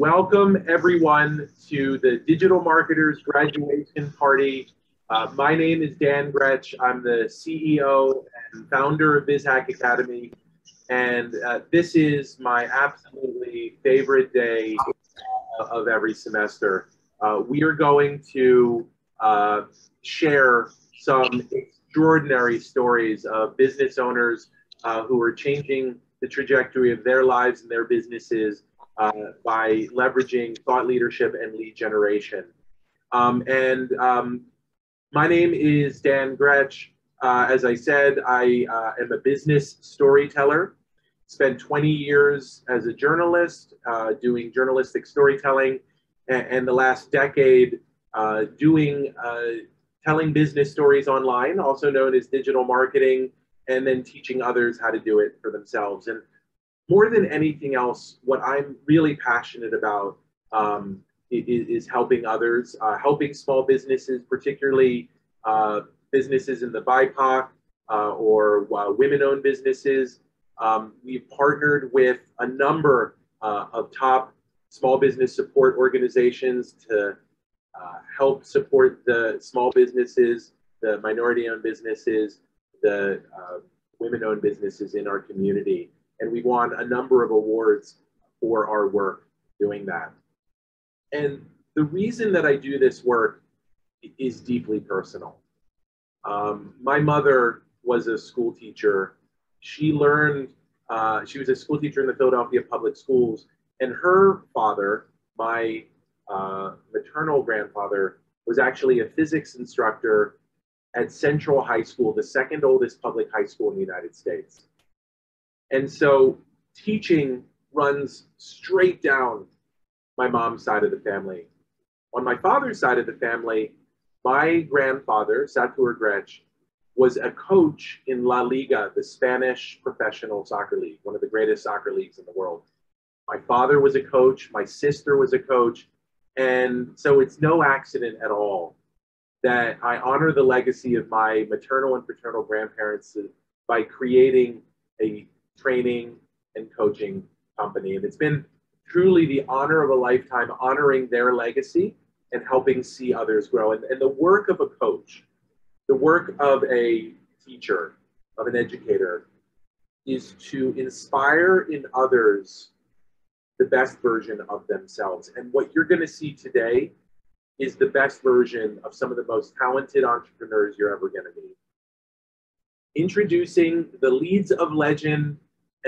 Welcome everyone to the Digital Marketers Graduation Party. Uh, my name is Dan Grech. I'm the CEO and founder of BizHack Academy. And uh, this is my absolutely favorite day of every semester. Uh, we are going to uh, share some extraordinary stories of business owners uh, who are changing the trajectory of their lives and their businesses uh, by leveraging thought leadership and lead generation. Um, and um, my name is Dan Grech. Uh, as I said, I uh, am a business storyteller. Spent 20 years as a journalist uh, doing journalistic storytelling, and, and the last decade uh, doing uh, telling business stories online, also known as digital marketing, and then teaching others how to do it for themselves. And more than anything else, what I'm really passionate about um, is, is, helping others, uh, helping small businesses, particularly uh, businesses in the BIPOC uh, or uh, women-owned businesses. Um, we've partnered with a number uh, of top small business support organizations to uh, help support the small businesses, the minority-owned businesses, the women-owned businesses in our community and we won a number of awards for our work doing that. And the reason that I do this work is deeply personal. Um, my mother was a school teacher. She learned, uh, she was a school teacher in the Philadelphia public schools, and her father, my uh, maternal grandfather, was actually a physics instructor at Central High School, the second oldest public high school in the United States. And so teaching runs straight down my mom's side of the family. On my father's side of the family, my grandfather, Satur Grech, was a coach in La Liga, the Spanish professional soccer league, one of the greatest soccer leagues in the world. My father was a coach, my sister was a coach, and so it's no accident at all that I honor the legacy of my maternal and paternal grandparents by creating a training and coaching company. And it's been truly the honor of a lifetime honoring their legacy and helping see others grow. And, and the work of a coach, the work of a teacher, of an educator, is to inspire in others the best version of themselves. And what you're going to see today is the best version of some of the most talented entrepreneurs you're ever going to meet. Introducing the Leads of Legend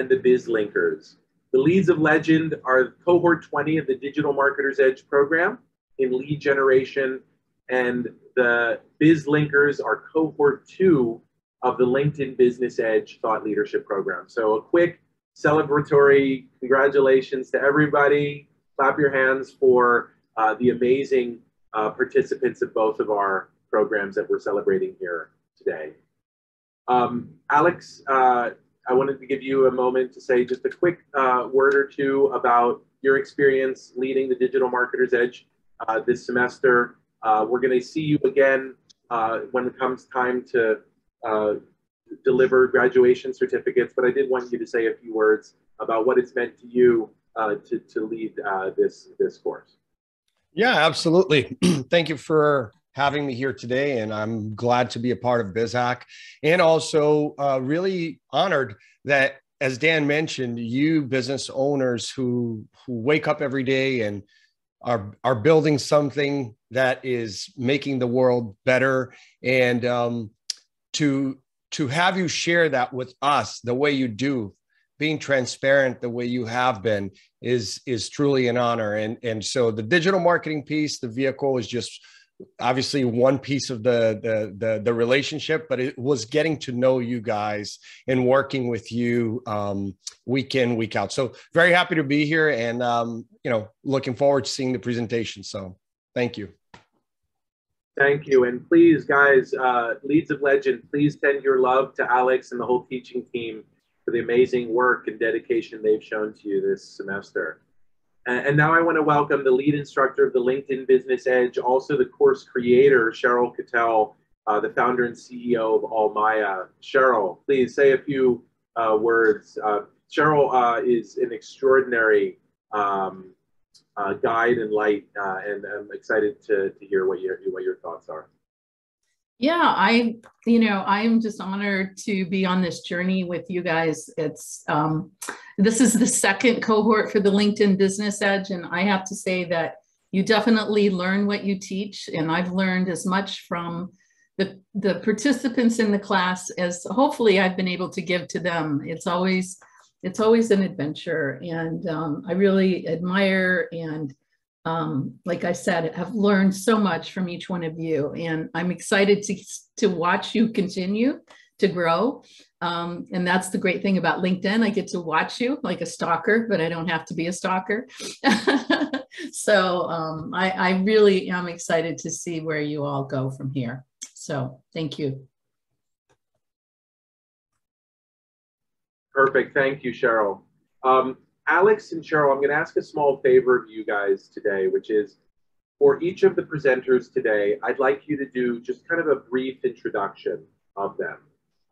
and the Biz Linkers. The Leads of Legend are cohort 20 of the Digital Marketers Edge program in lead generation, and the Biz Linkers are cohort two of the LinkedIn Business Edge Thought Leadership Program. So a quick celebratory congratulations to everybody. Clap your hands for uh, the amazing uh, participants of both of our programs that we're celebrating here today. Um, Alex, uh, I wanted to give you a moment to say just a quick uh, word or two about your experience leading the Digital Marketers Edge uh, this semester. Uh, we're going to see you again uh, when it comes time to uh, deliver graduation certificates, but I did want you to say a few words about what it's meant to you uh, to, to lead this, this course. Yeah, absolutely. Thank you for having me here today, and I'm glad to be a part of BizHack, and also uh, really honored that, as Dan mentioned, you business owners who who wake up every day and are are building something that is making the world better, and um, to to have you share that with us the way you do being transparent the way you have been is is truly an honor. And and so the digital marketing piece the vehicle is just obviously one piece of the, the, the the relationship but it was getting to know you guys and working with you um, week in week out. So very happy to be here and um, you know looking forward to seeing the presentation. So thank you. Thank you. And please guys uh, leads of legend please send your love to alex and the whole teaching team for the amazing work and dedication they've shown to you this semester and now I want to welcome the lead instructor of the LinkedIn Business Edge, also the course creator, Cheryl Cattell, uh, the founder and CEO of Almaya. Cheryl, please say a few uh, words. Uh, Cheryl uh, is an extraordinary um, uh, guide and light. Uh, and I'm excited to, to hear what your, what your thoughts are. Yeah, I, you know, I'm just honored to be on this journey with you guys. It's, um, this is the second cohort for the LinkedIn Business Edge. And I have to say that you definitely learn what you teach. And I've learned as much from the, the participants in the class as hopefully I've been able to give to them. It's always, it's always an adventure. And um, I really admire and um, like I said, have learned so much from each one of you, and I'm excited to to watch you continue to grow. Um, and that's the great thing about LinkedIn. I get to watch you like a stalker, but I don't have to be a stalker. so um, I, I really am excited to see where you all go from here. So thank you. Perfect. Thank you, Cheryl. Um, Alex and Cheryl, I'm going to ask a small favor of you guys today, which is for each of the presenters today, I'd like you to do just kind of a brief introduction of them.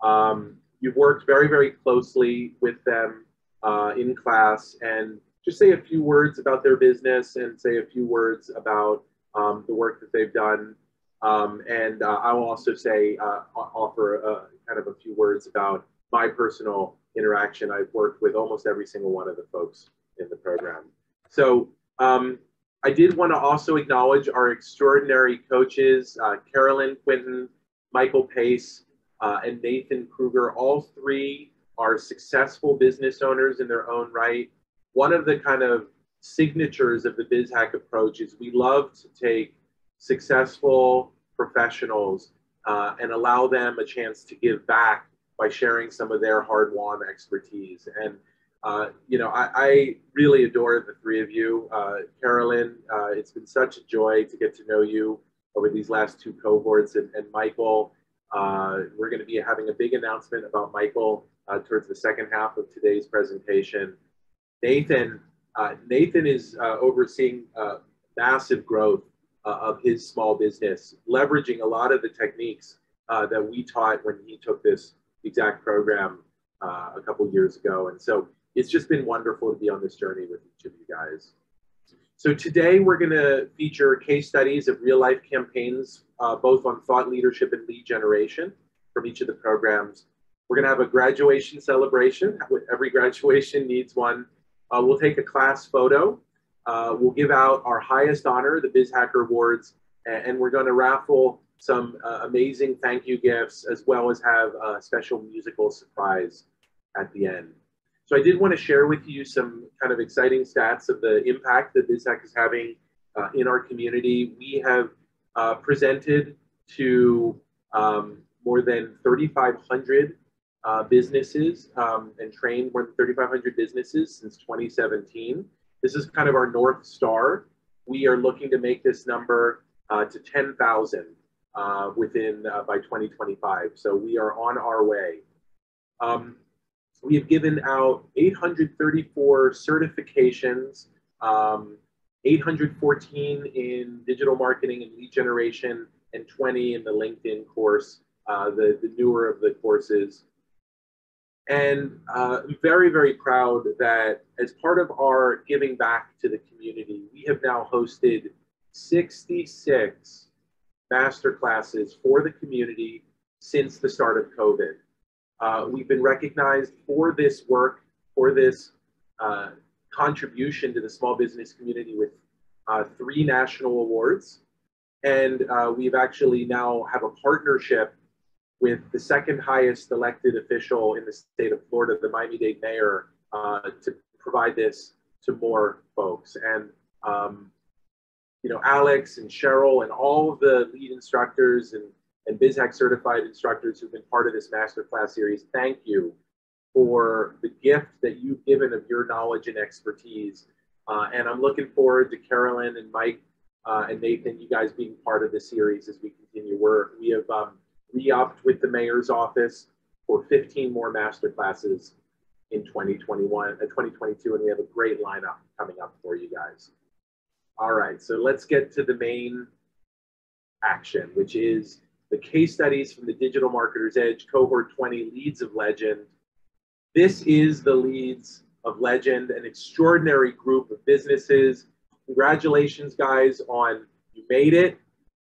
Um, you've worked very, very closely with them uh, in class and just say a few words about their business and say a few words about um, the work that they've done. Um, and uh, I will also say, uh, offer a, kind of a few words about my personal interaction. I've worked with almost every single one of the folks in the program. So um, I did want to also acknowledge our extraordinary coaches, uh, Carolyn Quinton, Michael Pace, uh, and Nathan Kruger. All three are successful business owners in their own right. One of the kind of signatures of the BizHack approach is we love to take successful professionals uh, and allow them a chance to give back by sharing some of their hard-won expertise. And uh, you know, I, I, really adore the three of you. Uh, Carolyn, uh, it's been such a joy to get to know you over these last two cohorts. And, and Michael, uh, we're going to be having a big announcement about Michael uh, towards the second half of today's presentation. Nathan, uh, Nathan is overseeing massive growth of his small business, leveraging a lot of the techniques that we taught when he took this exact program uh, a couple years ago. And so it's just been wonderful to be on this journey with each of you guys. So today we're going to feature case studies of real life campaigns, uh, both on thought leadership and lead generation from each of the programs. We're going to have a graduation celebration. Every graduation needs one. Uh, we'll take a class photo. Uh, we'll give out our highest honor, the BizHacker Awards, and, and we're going to raffle some uh, amazing thank you gifts, as well as have a special musical surprise at the end. So I did want to share with you some kind of exciting stats of the impact that BizHack is having uh, in our community. We have uh, presented to um, more than 3,500 uh, businesses um, and trained more than 3,500 businesses since 2017. This is kind of our North Star. We are looking to make this number uh, to 10,000 uh, within uh, by 2025. So we are on our way. Um, we have given out 834 certifications, um, 814 in digital marketing and lead generation, and 20 in the LinkedIn course, uh, the, the newer of the courses. And uh, very, very proud that as part of our giving back to the community, we have now hosted 66 master classes for the community since the start of COVID. Uh, we've been recognized for this work, for this uh, contribution to the small business community with uh, three national awards. And uh, we've actually now have a partnership with the second highest elected official in the state of Florida, the Miami-Dade mayor, uh, to provide this to more folks. And um, you know, Alex and Cheryl and all of the lead instructors and, and BizHack certified instructors who've been part of this masterclass series, thank you for the gift that you've given of your knowledge and expertise. Uh, and I'm looking forward to Carolyn and Mike uh, and Nathan, you guys being part of the series as we continue. We're, we have um, re-upped with the mayor's office for 15 more master classes in 2021 and uh, 2022, and we have a great lineup coming up for you guys. All right, so let's get to the main action, which is the case studies from the Digital Marketer's Edge Cohort 20 Leads of Legend. This is the Leads of Legend, an extraordinary group of businesses congratulations, guys, on you made it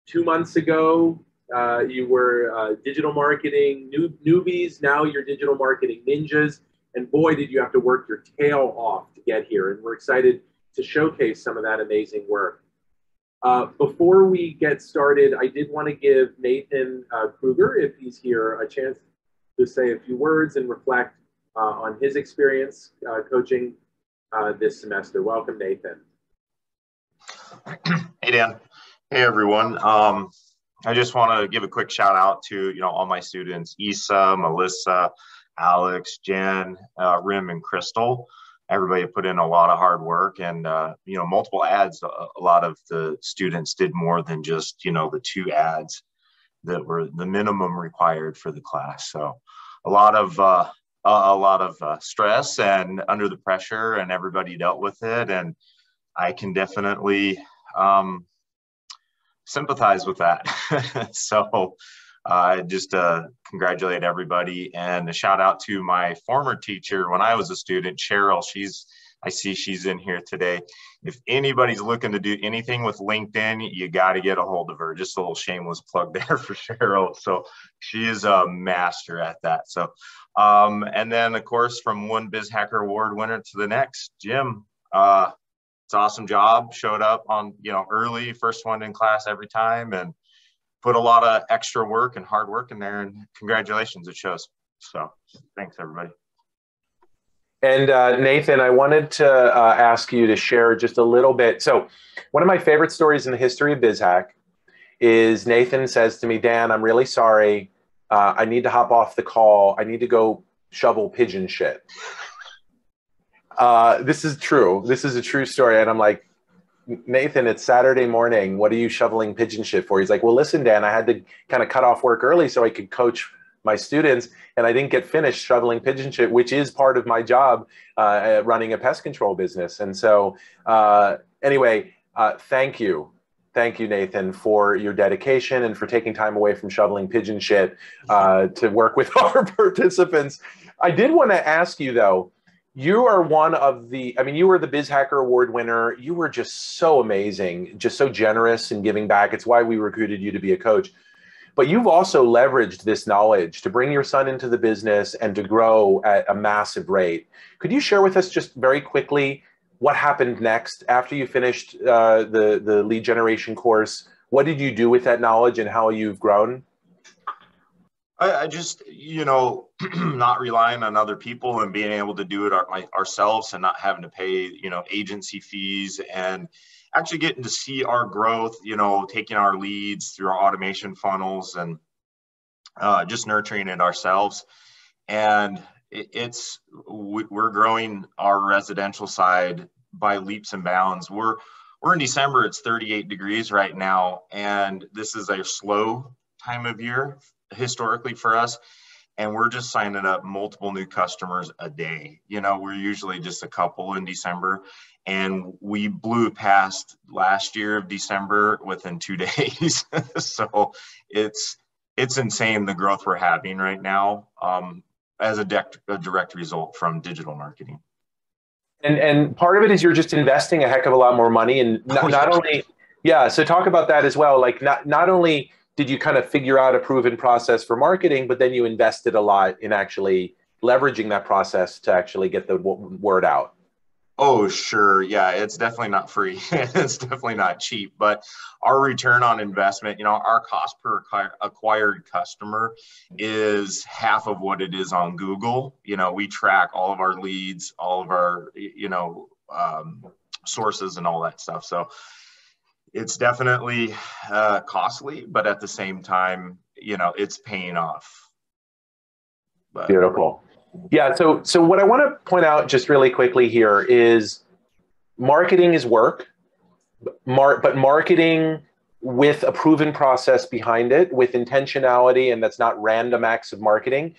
two months ago. Uh, you were uh, digital marketing new, newbies. Now you're digital marketing ninjas. And boy, did you have to work your tail off to get here. And we're excited to showcase some of that amazing work. Uh, before we get started, I did want to give Nathan uh, Kruger, if he's here, a chance to say a few words and reflect uh, on his experience uh, coaching uh, this semester. Welcome, Nathan. Hey, Dan. Hey, everyone. Um, I just want to give a quick shout out to you know all my students: Isa, Melissa, Alex, Jen, uh, Rim, and Crystal. Everybody put in a lot of hard work, and uh, you know multiple ads. A, a lot of the students did more than just you know the two ads that were the minimum required for the class. So a lot of uh, a lot of uh, stress and under the pressure, and everybody dealt with it. And I can definitely um, sympathize with that. so uh, just uh, congratulate everybody and a shout out to my former teacher when I was a student, Cheryl. She's I see she's in here today. If anybody's looking to do anything with LinkedIn, you got to get a hold of her. Just a little shameless plug there for Cheryl. So she is a master at that. So, um, and then of course, from one Biz Hacker Award winner to the next, Jim. Uh, it's awesome job. Showed up on you know early, first one in class every time, and put a lot of extra work and hard work in there. And congratulations, it shows. So thanks everybody. And uh, Nathan, I wanted to uh, ask you to share just a little bit. So, one of my favorite stories in the history of BizHack is Nathan says to me, Dan, I'm really sorry. Uh, I need to hop off the call. I need to go shovel pigeon shit. Uh, this is true. This is a true story. And I'm like, Nathan, it's Saturday morning. What are you shoveling pigeon shit for? He's like, well, listen, Dan, I had to kind of cut off work early so I could coach my students and I didn't get finished shoveling pigeon shit, which is part of my job uh, running a pest control business. And so, uh, anyway, uh, thank you. Thank you, Nathan, for your dedication and for taking time away from shoveling pigeon shit uh, to work with our participants. I did want to ask you, though, you are one of the, I mean, you were the Biz Hacker Award winner. You were just so amazing, just so generous in giving back. It's why we recruited you to be a coach. But you've also leveraged this knowledge to bring your son into the business and to grow at a massive rate. Could you share with us just very quickly what happened next after you finished uh, the, the lead generation course? What did you do with that knowledge and how you've grown? I, I just, you know, not relying on other people and being able to do it our, ourselves and not having to pay, you know, agency fees and, actually getting to see our growth, you know, taking our leads through our automation funnels and uh, just nurturing it ourselves. And it, it's, we're growing our residential side by leaps and bounds. We're, we're in December, it's 38 degrees right now. And this is a slow time of year historically for us and we're just signing up multiple new customers a day. You know, we're usually just a couple in December, and we blew past last year of December within two days. so it's it's insane the growth we're having right now um, as a, de- a direct result from digital marketing. And and part of it is you're just investing a heck of a lot more money, and not, not only yeah. So talk about that as well. Like not not only did you kind of figure out a proven process for marketing, but then you invested a lot in actually leveraging that process to actually get the w- word out. Oh, sure. Yeah, it's definitely not free. it's definitely not cheap, but our return on investment, you know, our cost per acquired customer is half of what it is on Google. You know, we track all of our leads, all of our, you know, um, sources and all that stuff. So it's definitely uh, costly, but at the same time, you know, it's paying off. But, Beautiful. Yeah. So, so what I want to point out just really quickly here is marketing is work, mar- but marketing with a proven process behind it, with intentionality, and that's not random acts of marketing,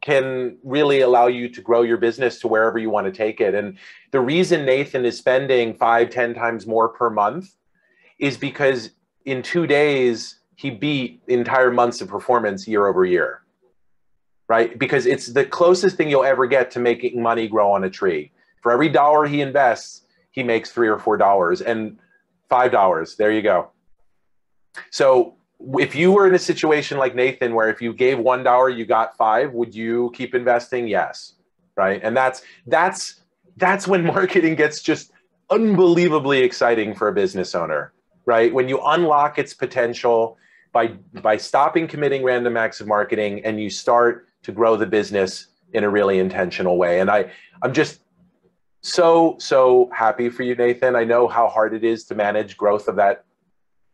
can really allow you to grow your business to wherever you want to take it. And the reason Nathan is spending five, ten times more per month is because in two days he beat entire months of performance year over year right? Because it's the closest thing you'll ever get to making money grow on a tree. For every dollar he invests, he makes three or four dollars and five dollars. There you go. So if you were in a situation like Nathan, where if you gave one dollar, you got five, would you keep investing? Yes, right. And that's that's that's when marketing gets just unbelievably exciting for a business owner, right? When you unlock its potential by by stopping committing random acts of marketing and you start to grow the business in a really intentional way. And I I'm just so so happy for you, Nathan. I know how hard it is to manage growth of that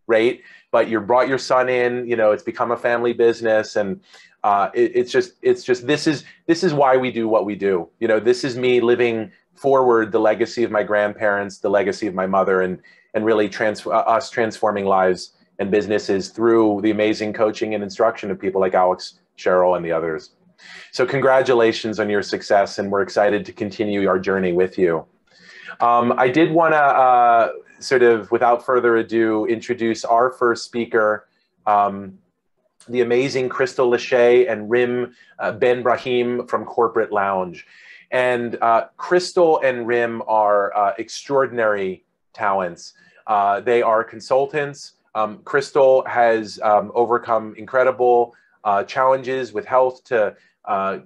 rate but you brought your son in you know it's become a family business and uh, it, it's just it's just this is this is why we do what we do you know this is me living forward the legacy of my grandparents the legacy of my mother and and really trans- uh, us transforming lives and businesses through the amazing coaching and instruction of people like alex cheryl and the others so congratulations on your success and we're excited to continue our journey with you um, i did want to uh, sort of without further ado, introduce our first speaker, um, the amazing Crystal Lachey and Rim uh, Ben Brahim from Corporate Lounge. And uh, Crystal and Rim are uh, extraordinary talents. Uh, they are consultants. Um, Crystal has um, overcome incredible uh, challenges with health to uh,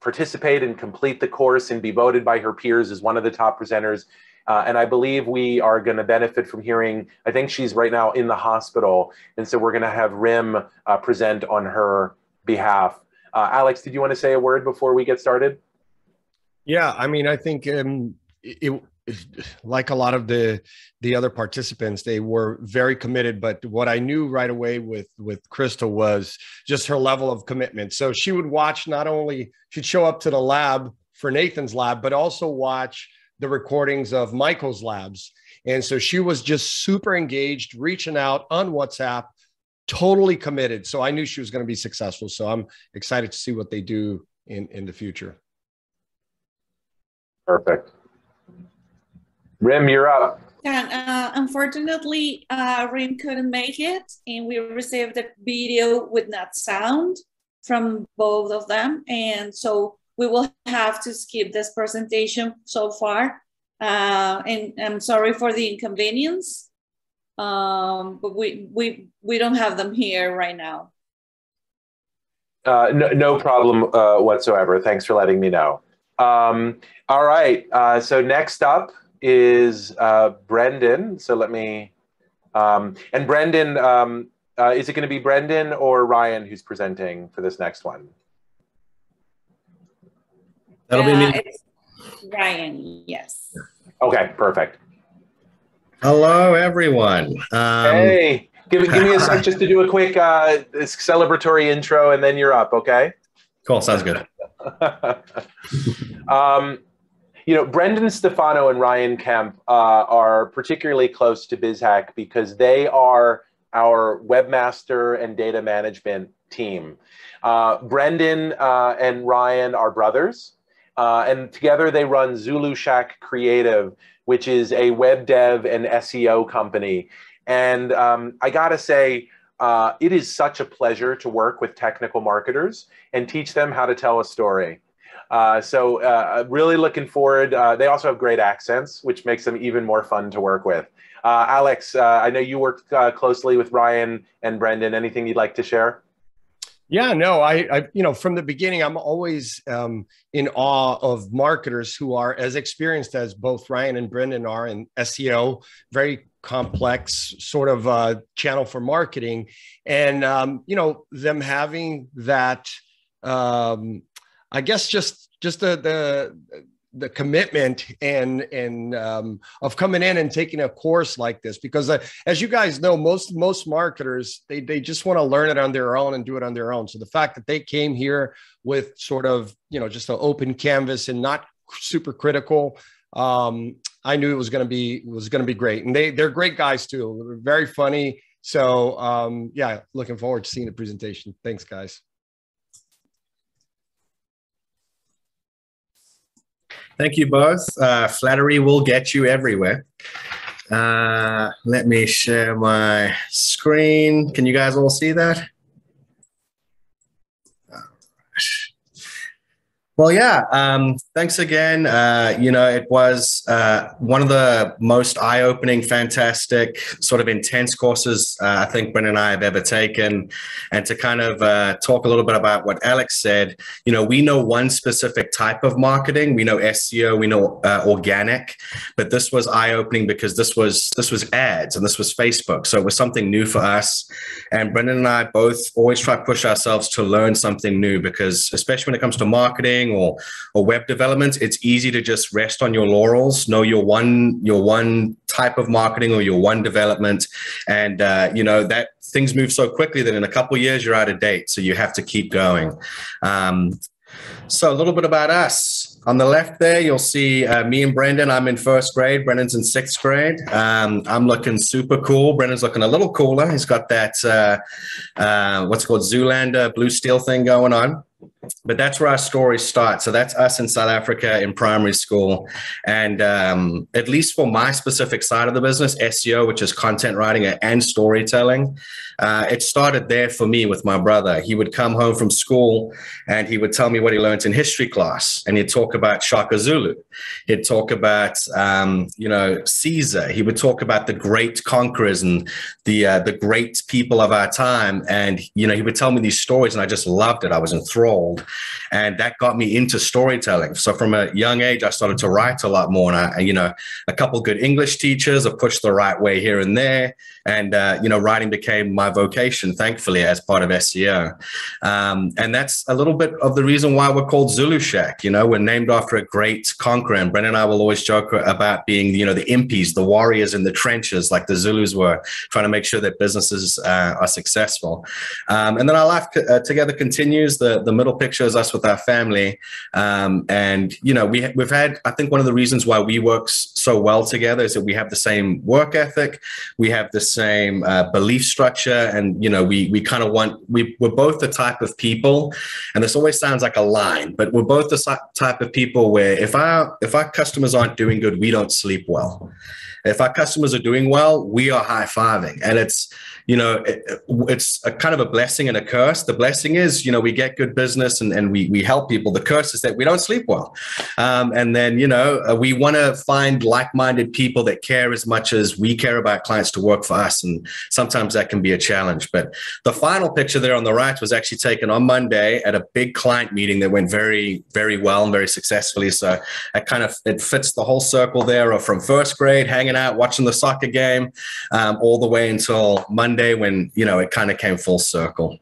participate and complete the course and be voted by her peers as one of the top presenters uh, and I believe we are going to benefit from hearing. I think she's right now in the hospital. And so we're going to have Rim uh, present on her behalf. Uh, Alex, did you want to say a word before we get started? Yeah, I mean, I think um, it, it, like a lot of the the other participants, they were very committed. But what I knew right away with with Crystal was just her level of commitment. So she would watch not only she'd show up to the lab for Nathan's lab, but also watch the recordings of Michael's labs. And so she was just super engaged, reaching out on WhatsApp, totally committed. So I knew she was going to be successful. So I'm excited to see what they do in, in the future. Perfect. Rim, you're up. And uh, unfortunately, uh, Rim couldn't make it, and we received a video with not sound from both of them. And so we will have to skip this presentation so far. Uh, and I'm sorry for the inconvenience, um, but we, we, we don't have them here right now. Uh, no, no problem uh, whatsoever. Thanks for letting me know. Um, all right. Uh, so next up is uh, Brendan. So let me, um, and Brendan, um, uh, is it going to be Brendan or Ryan who's presenting for this next one? That'll be me. Uh, Ryan, yes. Okay, perfect. Hello, everyone. Um, hey, give, give me a sec just to do a quick uh, celebratory intro, and then you're up. Okay. Cool. Sounds good. um, you know, Brendan Stefano and Ryan Kemp uh, are particularly close to BizHack because they are our webmaster and data management team. Uh, Brendan uh, and Ryan are brothers. Uh, and together they run Zulu Shack Creative, which is a web dev and SEO company. And um, I gotta say, uh, it is such a pleasure to work with technical marketers and teach them how to tell a story. Uh, so uh, really looking forward. Uh, they also have great accents, which makes them even more fun to work with. Uh, Alex, I know you work closely with Ryan and Brendan. Anything you'd like to share? Yeah, no, I, I, you know, from the beginning, I'm always um, in awe of marketers who are as experienced as both Ryan and Brendan are in SEO, very complex sort of uh, channel for marketing, and um, you know, them having that, um, I guess, just just the the the commitment and and um, of coming in and taking a course like this because uh, as you guys know most most marketers they they just want to learn it on their own and do it on their own. So the fact that they came here with sort of you know just an open canvas and not super critical um, i knew it was going to be was going to be great. And they they're great guys too they're very funny. So um, yeah looking forward to seeing the presentation. Thanks guys Thank you both. Uh, flattery will get you everywhere. Uh, let me share my screen. Can you guys all see that? Well, yeah. Um, thanks again. Uh, you know, it was uh, one of the most eye-opening, fantastic, sort of intense courses uh, I think Brendan and I have ever taken. And to kind of uh, talk a little bit about what Alex said, you know, we know one specific type of marketing. We know SEO, we know uh, organic, but this was eye-opening because this was this was ads and this was Facebook, so it was something new for us. And Brendan and I both always try to push ourselves to learn something new because, especially when it comes to marketing marketing or or web development, it's easy to just rest on your laurels, know your one your one type of marketing or your one development, and uh, you know that things move so quickly that in a couple years you're out of date. So you have to keep going. Um, so a little bit about us. On the left there, you'll see uh, me and Brendan. I'm in first grade. Brendan's in sixth grade. Um, I'm looking super cool. Brendan's looking a little cooler. He's got that uh, uh, what's called Zoolander blue steel thing going on but that's where our story starts. So that's us in South Africa in primary school. And um, at least for my specific side of the business, SEO, which is content writing and storytelling, uh, it started there for me with my brother. He would come home from school and he would tell me what he learned in history class. And he'd talk about Shaka Zulu. He'd talk about, um, you know, Caesar. He would talk about the great conquerors and the, uh, the great people of our time. And, you know, he would tell me these stories and I just loved it. I was enthralled. And that got me into storytelling. So from a young age, I started to write a lot more. And I, you know, a couple good English teachers have pushed the right way here and there. And, uh, you know, writing became my vocation, thankfully, as part of SEO. Um, and that's a little bit of the reason why we're called Zulu Shack. You know, we're named after a great conqueror. And Brendan and I will always joke about being, you know, the impis, the warriors in the trenches, like the Zulus were, trying to make sure that businesses uh, are successful. Um, and then our life uh, together continues. The, the middle picture is us with our family. Um, and, you know, we, we've had, I think one of the reasons why we work so well together is that we have the same work ethic. We have the same uh, belief structure and you know we we kind of want we we're both the type of people and this always sounds like a line but we're both the type of people where if our if our customers aren't doing good we don't sleep well if our customers are doing well we are high-fiving and it's you know, it, it's a kind of a blessing and a curse. The blessing is, you know, we get good business and, and we, we help people. The curse is that we don't sleep well. Um, and then, you know, uh, we want to find like minded people that care as much as we care about clients to work for us. And sometimes that can be a challenge. But the final picture there on the right was actually taken on Monday at a big client meeting that went very, very well and very successfully. So it kind of it fits the whole circle there of from first grade, hanging out, watching the soccer game, um, all the way until Monday day when you know it kind of came full circle.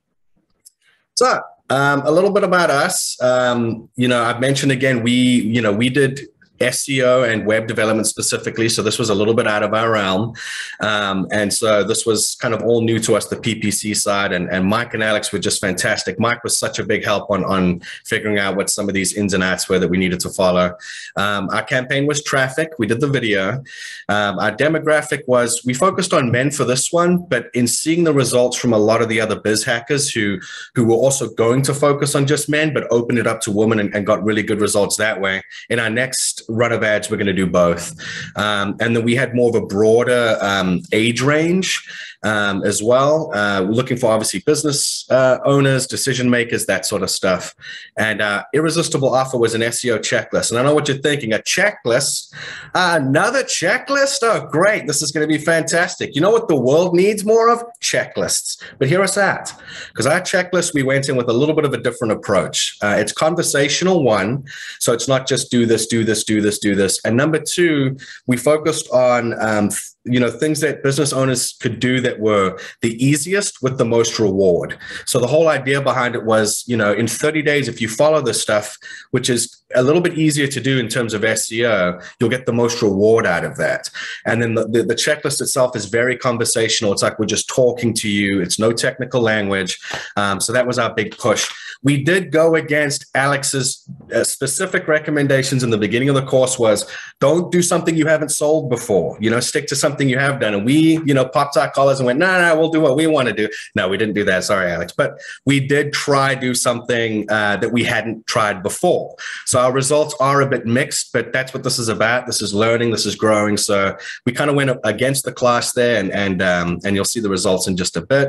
So um, a little bit about us. Um, you know, I've mentioned again, we you know we did SEO and web development specifically. So this was a little bit out of our realm. Um, and so this was kind of all new to us, the PPC side. And, and Mike and Alex were just fantastic. Mike was such a big help on, on figuring out what some of these ins and outs were that we needed to follow. Um, our campaign was traffic. We did the video. Um, our demographic was, we focused on men for this one, but in seeing the results from a lot of the other biz hackers who, who were also going to focus on just men, but opened it up to women and, and got really good results that way. In our next run of ads, we're going to do both. Um, and then we had more of a broader um, age range um, as well. Uh, we're looking for obviously business uh, owners, decision makers, that sort of stuff. And uh, Irresistible Offer was an SEO checklist. And I know what you're thinking a checklist, another checklist? Oh, great. This is going to be fantastic. You know what the world needs more of? Checklists. But here us at. Because our checklist, we went in with a little bit of a different approach. Uh, it's conversational, one. So it's not just do this, do this, do this, do this. And number two, we focused on um, you know things that business owners could do that were the easiest with the most reward. So the whole idea behind it was you know in 30 days if you follow this stuff which is a little bit easier to do in terms of seo you'll get the most reward out of that. And then the, the, the checklist itself is very conversational. It's like we're just talking to you. It's no technical language. Um, so that was our big push we did go against alex's uh, specific recommendations in the beginning of the course was don't do something you haven't sold before you know stick to something you have done. And we, you know, popped our collars and went, no, no, we'll do what we want to do. No, we didn't do that. Sorry, Alex. But we did try do something uh, that we hadn't tried before. So our results are a bit mixed, but that's what this is about. This is learning. This is growing. So we kind of went against the class there, and and um, and you'll see the results in just a bit.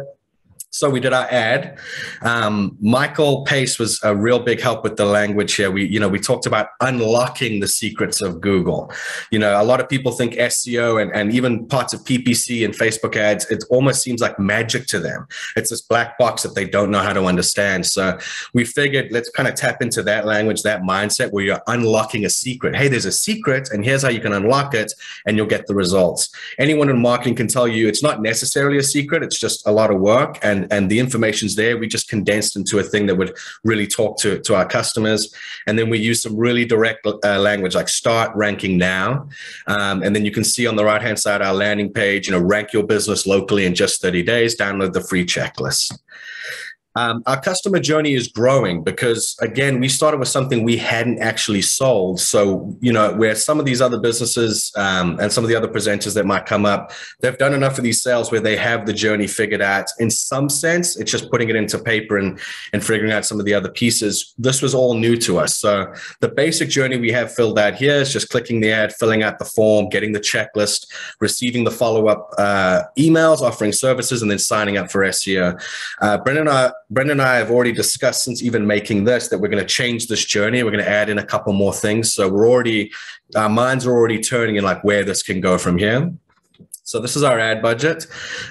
So we did our ad. Um, Michael Pace was a real big help with the language here. We, you know, we talked about unlocking the secrets of Google. You know, a lot of people think SEO and, and even parts of PPC and Facebook ads, it almost seems like magic to them. It's this black box that they don't know how to understand. So we figured let's kind of tap into that language, that mindset where you're unlocking a secret. Hey, there's a secret, and here's how you can unlock it, and you'll get the results. Anyone in marketing can tell you it's not necessarily a secret, it's just a lot of work. And and the information's there. We just condensed into a thing that would really talk to, to our customers. And then we use some really direct uh, language like start ranking now. Um, and then you can see on the right hand side our landing page, you know, rank your business locally in just 30 days, download the free checklist. Um, our customer journey is growing because, again, we started with something we hadn't actually sold. So, you know, where some of these other businesses um, and some of the other presenters that might come up, they've done enough of these sales where they have the journey figured out. In some sense, it's just putting it into paper and, and figuring out some of the other pieces. This was all new to us. So, the basic journey we have filled out here is just clicking the ad, filling out the form, getting the checklist, receiving the follow up uh, emails, offering services, and then signing up for SEO. Uh, Brendan and I Brendan and I have already discussed since even making this that we're going to change this journey. We're going to add in a couple more things. So we're already, our minds are already turning in like where this can go from here. So this is our ad budget.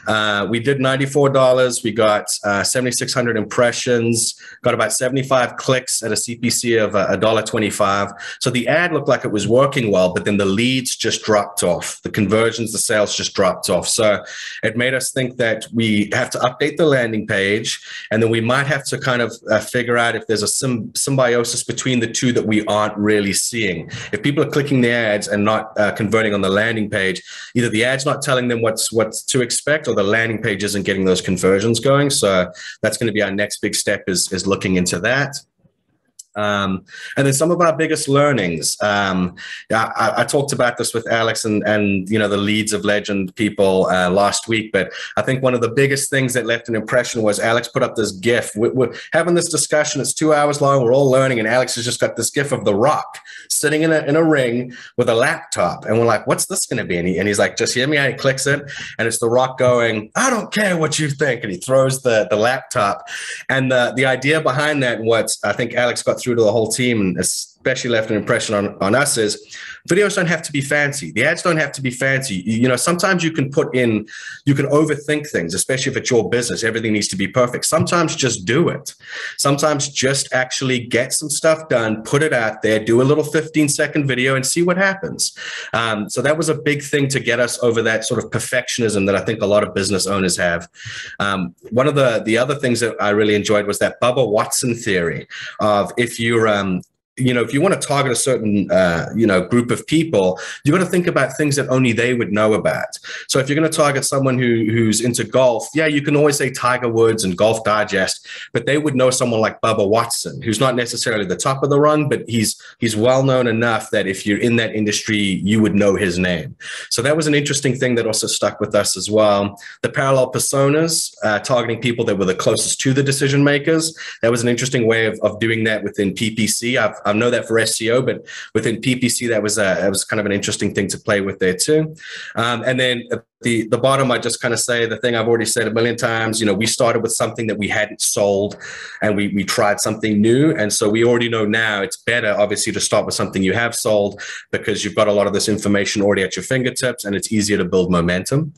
Uh, we did $94. We got uh, 7,600 impressions, got about 75 clicks at a CPC of uh, $1.25. So the ad looked like it was working well, but then the leads just dropped off. The conversions, the sales just dropped off. So it made us think that we have to update the landing page, and then we might have to kind of uh, figure out if there's a sym- symbiosis between the two that we aren't really seeing. If people are clicking the ads and not uh, converting on the landing page, either the ad's not telling them what's what to expect, or the landing page isn't getting those conversions going. So that's going to be our next big step is is looking into that. Um, and then some of our biggest learnings. Um, I, I, talked about this with Alex and and you know the leads of legend people uh, last week, but I think one of the biggest things that left an impression was Alex put up this GIF. We're, we're having this discussion. It's two hours long. We're all learning, and Alex has just got this GIF of the Rock sitting in a in a ring with a laptop, and we're like, "What's this going to be?" And, he, and he's like, "Just hear me." And he clicks it, and it's the Rock going, "I don't care what you think," and he throws the the laptop. And the the idea behind that, what I think Alex got through to the whole team, and especially left an impression on, on us, is videos don't have to be fancy. The ads don't have to be fancy. You know, sometimes you can put in, you can overthink things, especially if it's your business. Everything needs to be perfect. Sometimes just do it. Sometimes just actually get some stuff done, put it out there, do a little 15 second video and see what happens. Um, so that was a big thing to get us over that sort of perfectionism that I think a lot of business owners have. Um, one of the, the other things that I really enjoyed was that Bubba Watson theory of if you're, um, you know, if you want to target a certain, uh, you know, group of people, you got to think about things that only they would know about. So if you're going to target someone who who's into golf, yeah, you can always say Tiger Woods and Golf Digest, but they would know someone like Bubba Watson, who's not necessarily the top of the rung, but he's he's well known enough that if you're in that industry, you would know his name. So that was an interesting thing that also stuck with us as well. The parallel personas, uh, targeting people that were the closest to the decision makers, that was an interesting way of, of doing that within PPC. I've I know that for SEO, but within PPC, that was a, that was kind of an interesting thing to play with there too. Um, and then the the bottom, I just kind of say the thing I've already said a million times. You know, we started with something that we hadn't sold, and we we tried something new, and so we already know now it's better, obviously, to start with something you have sold because you've got a lot of this information already at your fingertips, and it's easier to build momentum.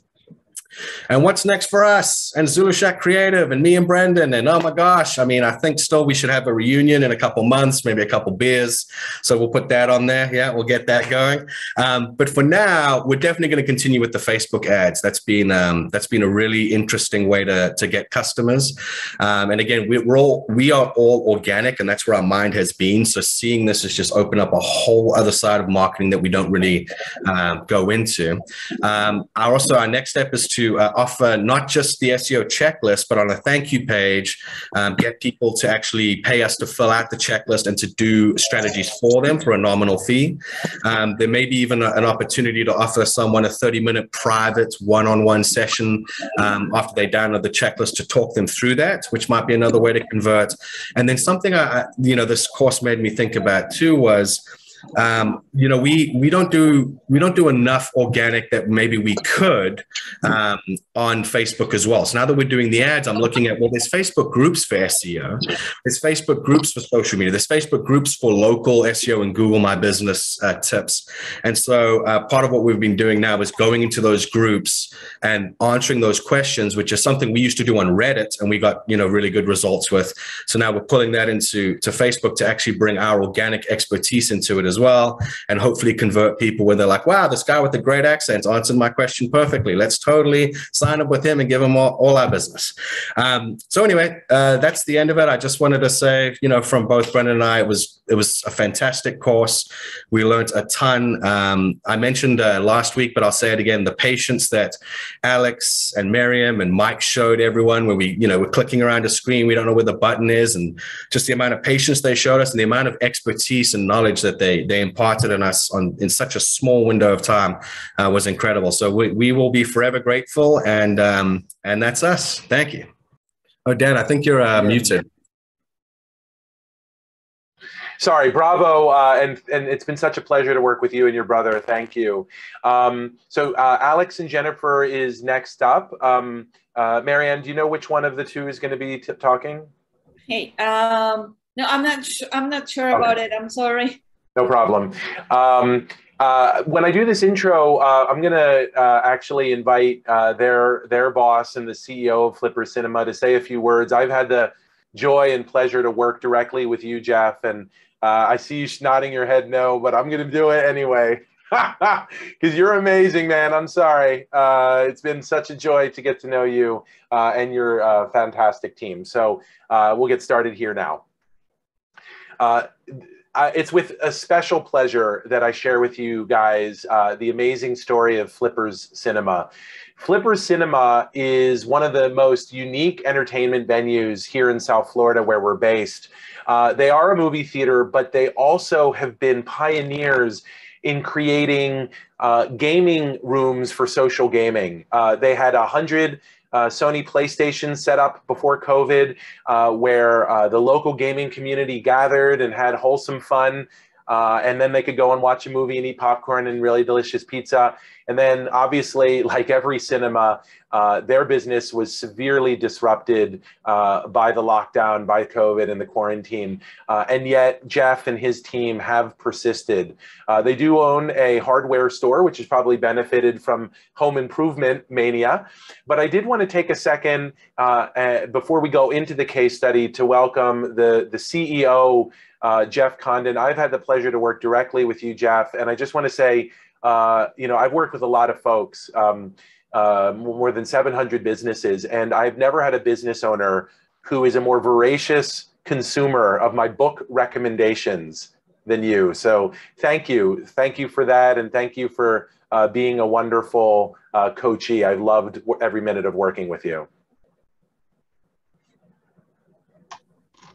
And what's next for us and Zulu Shack Creative and me and Brendan? And oh my gosh, I mean, I think still we should have a reunion in a couple months, maybe a couple beers. So we'll put that on there. Yeah, we'll get that going. Um, but for now, we're definitely going to continue with the Facebook ads. That's been um, that's been a really interesting way to to get customers. Um, and again, we, we're all we are all organic, and that's where our mind has been. So seeing this has just opened up a whole other side of marketing that we don't really um, go into. Um, our also our next step is to uh, offer not just the SEO checklist, but on a thank you page, um, get people to actually pay us to fill out the checklist and to do strategies for them for a nominal fee. Um, there may be even a, an opportunity to offer someone a 30 minute private one on one session um, after they download the checklist to talk them through that, which might be another way to convert. And then something I, you know, this course made me think about too was um, you know, we we don't do we don't do enough organic that maybe we could um, on Facebook as well. So now that we're doing the ads, I'm looking at well, there's Facebook groups for SEO, there's Facebook groups for social media, there's Facebook groups for local SEO and Google My Business uh, tips. And so uh, part of what we've been doing now is going into those groups and answering those questions, which is something we used to do on Reddit, and we got you know really good results with. So now we're pulling that into to Facebook to actually bring our organic expertise into it as well, and hopefully convert people where they're like, "Wow, this guy with the great accent answered my question perfectly. Let's totally sign up with him and give him all, all our business." Um, so anyway, uh, that's the end of it. I just wanted to say, you know, from both Brendan and I, it was it was a fantastic course. We learned a ton. Um, I mentioned uh, last week, but I'll say it again: the patience that Alex and Miriam and Mike showed everyone where we, you know, we're clicking around a screen, we don't know where the button is, and just the amount of patience they showed us and the amount of expertise and knowledge that they they imparted on us on in such a small window of time uh, was incredible. So we, we will be forever grateful, and um, and that's us. Thank you. Oh, Dan, I think you're uh, muted. Sorry, bravo, uh, and and it's been such a pleasure to work with you and your brother. Thank you. Um, so uh, Alex and Jennifer is next up. Um, uh, Marianne, do you know which one of the two is going to be talking? Hey, um, no, I'm not. I'm not sure okay. about it. I'm sorry. No problem. Um, uh, when I do this intro, uh, I'm going to uh, actually invite uh, their their boss and the CEO of Flipper Cinema to say a few words. I've had the joy and pleasure to work directly with you, Jeff, and uh, I see you nodding your head no, but I'm going to do it anyway because you're amazing, man. I'm sorry. Uh, it's been such a joy to get to know you and your fantastic team. So we'll get started here now. Uh, it's with a special pleasure that I share with you guys uh, the amazing story of Flippers Cinema. Flippers Cinema is one of the most unique entertainment venues here in South Florida where we're based. Uh, they are a movie theater, but they also have been pioneers in creating uh, gaming rooms for social gaming. Uh, they had a hundred uh, Sony PlayStation set up before COVID, uh, where uh, the local gaming community gathered and had wholesome fun. Uh, and then they could go and watch a movie and eat popcorn and really delicious pizza. And then, obviously, like every cinema, uh, their business was severely disrupted uh, by the lockdown, by COVID, and the quarantine. Uh, and yet, Jeff and his team have persisted. Uh, they do own a hardware store, which has probably benefited from home improvement mania. But I did want to take a second uh, before we go into the case study to welcome the, the CEO. Uh, Jeff Condon. I've had the pleasure to work directly with you, Jeff, and I just want to say, uh, you know, I've worked with a lot of folks. Um, uh, more than 700 businesses. And I've never had a business owner who is a more voracious consumer of my book recommendations than you. So thank you. Thank you for that. And thank you for uh, being a wonderful uh, coachee. I loved every minute of working with you.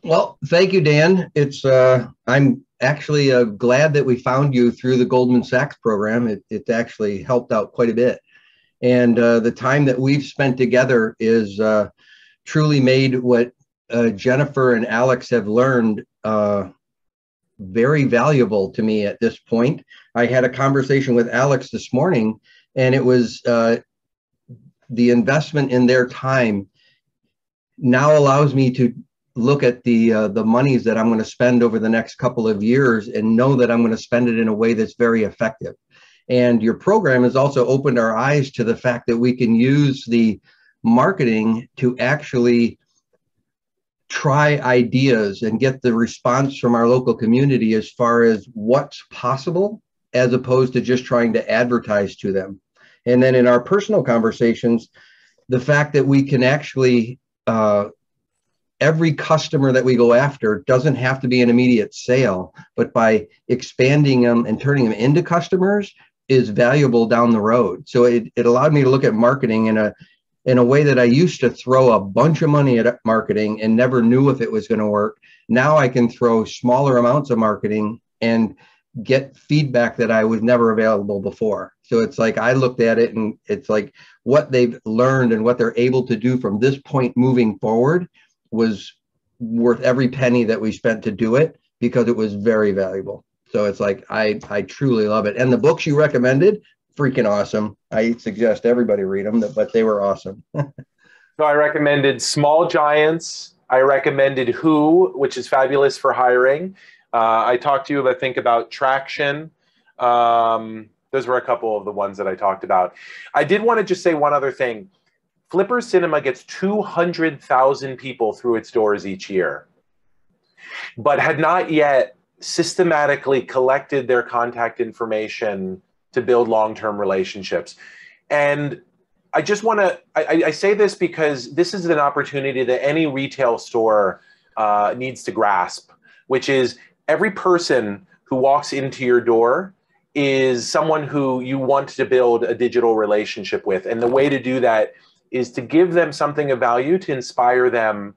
Well, thank you, Dan. It's uh, I'm actually uh, glad that we found you through the Goldman Sachs program. It, it's actually helped out quite a bit. And uh, the time that we've spent together is uh, truly made what uh, Jennifer and Alex have learned uh, very valuable to me at this point. I had a conversation with Alex this morning, and it was the investment in their time now allows me to look at the uh, the monies that I'm going to spend over the next couple of years and know that I'm going to spend it in a way that's very effective. And your program has also opened our eyes to the fact that we can use the marketing to actually try ideas and get the response from our local community as far as what's possible, as opposed to just trying to advertise to them. And then in our personal conversations, the fact that we can actually uh, every customer that we go after doesn't have to be an immediate sale, but by expanding them and turning them into customers, is valuable down the road. So it, it allowed me to look at marketing in a in a way that I used to throw a bunch of money at marketing and never knew if it was going to work. Now I can throw smaller amounts of marketing and get feedback that I was never available before. So it's like I looked at it and it's like what they've learned and what they're able to do from this point moving forward was worth every penny that we spent to do it because it was very valuable. So it's like I I truly love it. And the books you recommended, freaking awesome. I suggest everybody read them, but they were awesome. so I recommended Small Giants. I recommended Who, which is fabulous for hiring. Uh, I talked to you, I think, about Traction. Um, those were a couple of the ones that I talked about. I did want to just say one other thing. Flipper Cinema gets 200,000 people through its doors each year, but had not yet systematically collected their contact information to build long-term relationships. And I just want to, I, I, say this because this is an opportunity that any retail store uh, needs to grasp, which is every person who walks into your door is someone who you want to build a digital relationship with. And the way to do that is to give them something of value to inspire them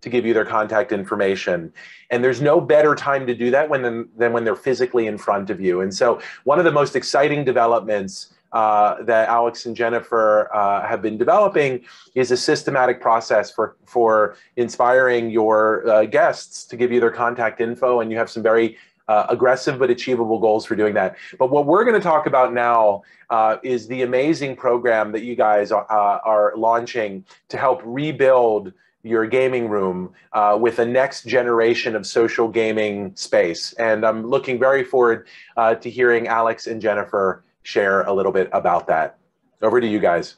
to give you their contact information. And there's no better time to do that when, than when they're physically in front of you. And so, one of the most exciting developments uh, that Alex and Jennifer uh, have been developing is a systematic process for, for inspiring your uh, guests to give you their contact info. And you have some very uh, aggressive but achievable goals for doing that. But what we're going to talk about now uh, is the amazing program that you guys are, uh, are launching to help rebuild your gaming room uh, with a next generation of social gaming space. And I'm looking very forward uh, to hearing Alex and Jennifer share a little bit about that. Over to you guys.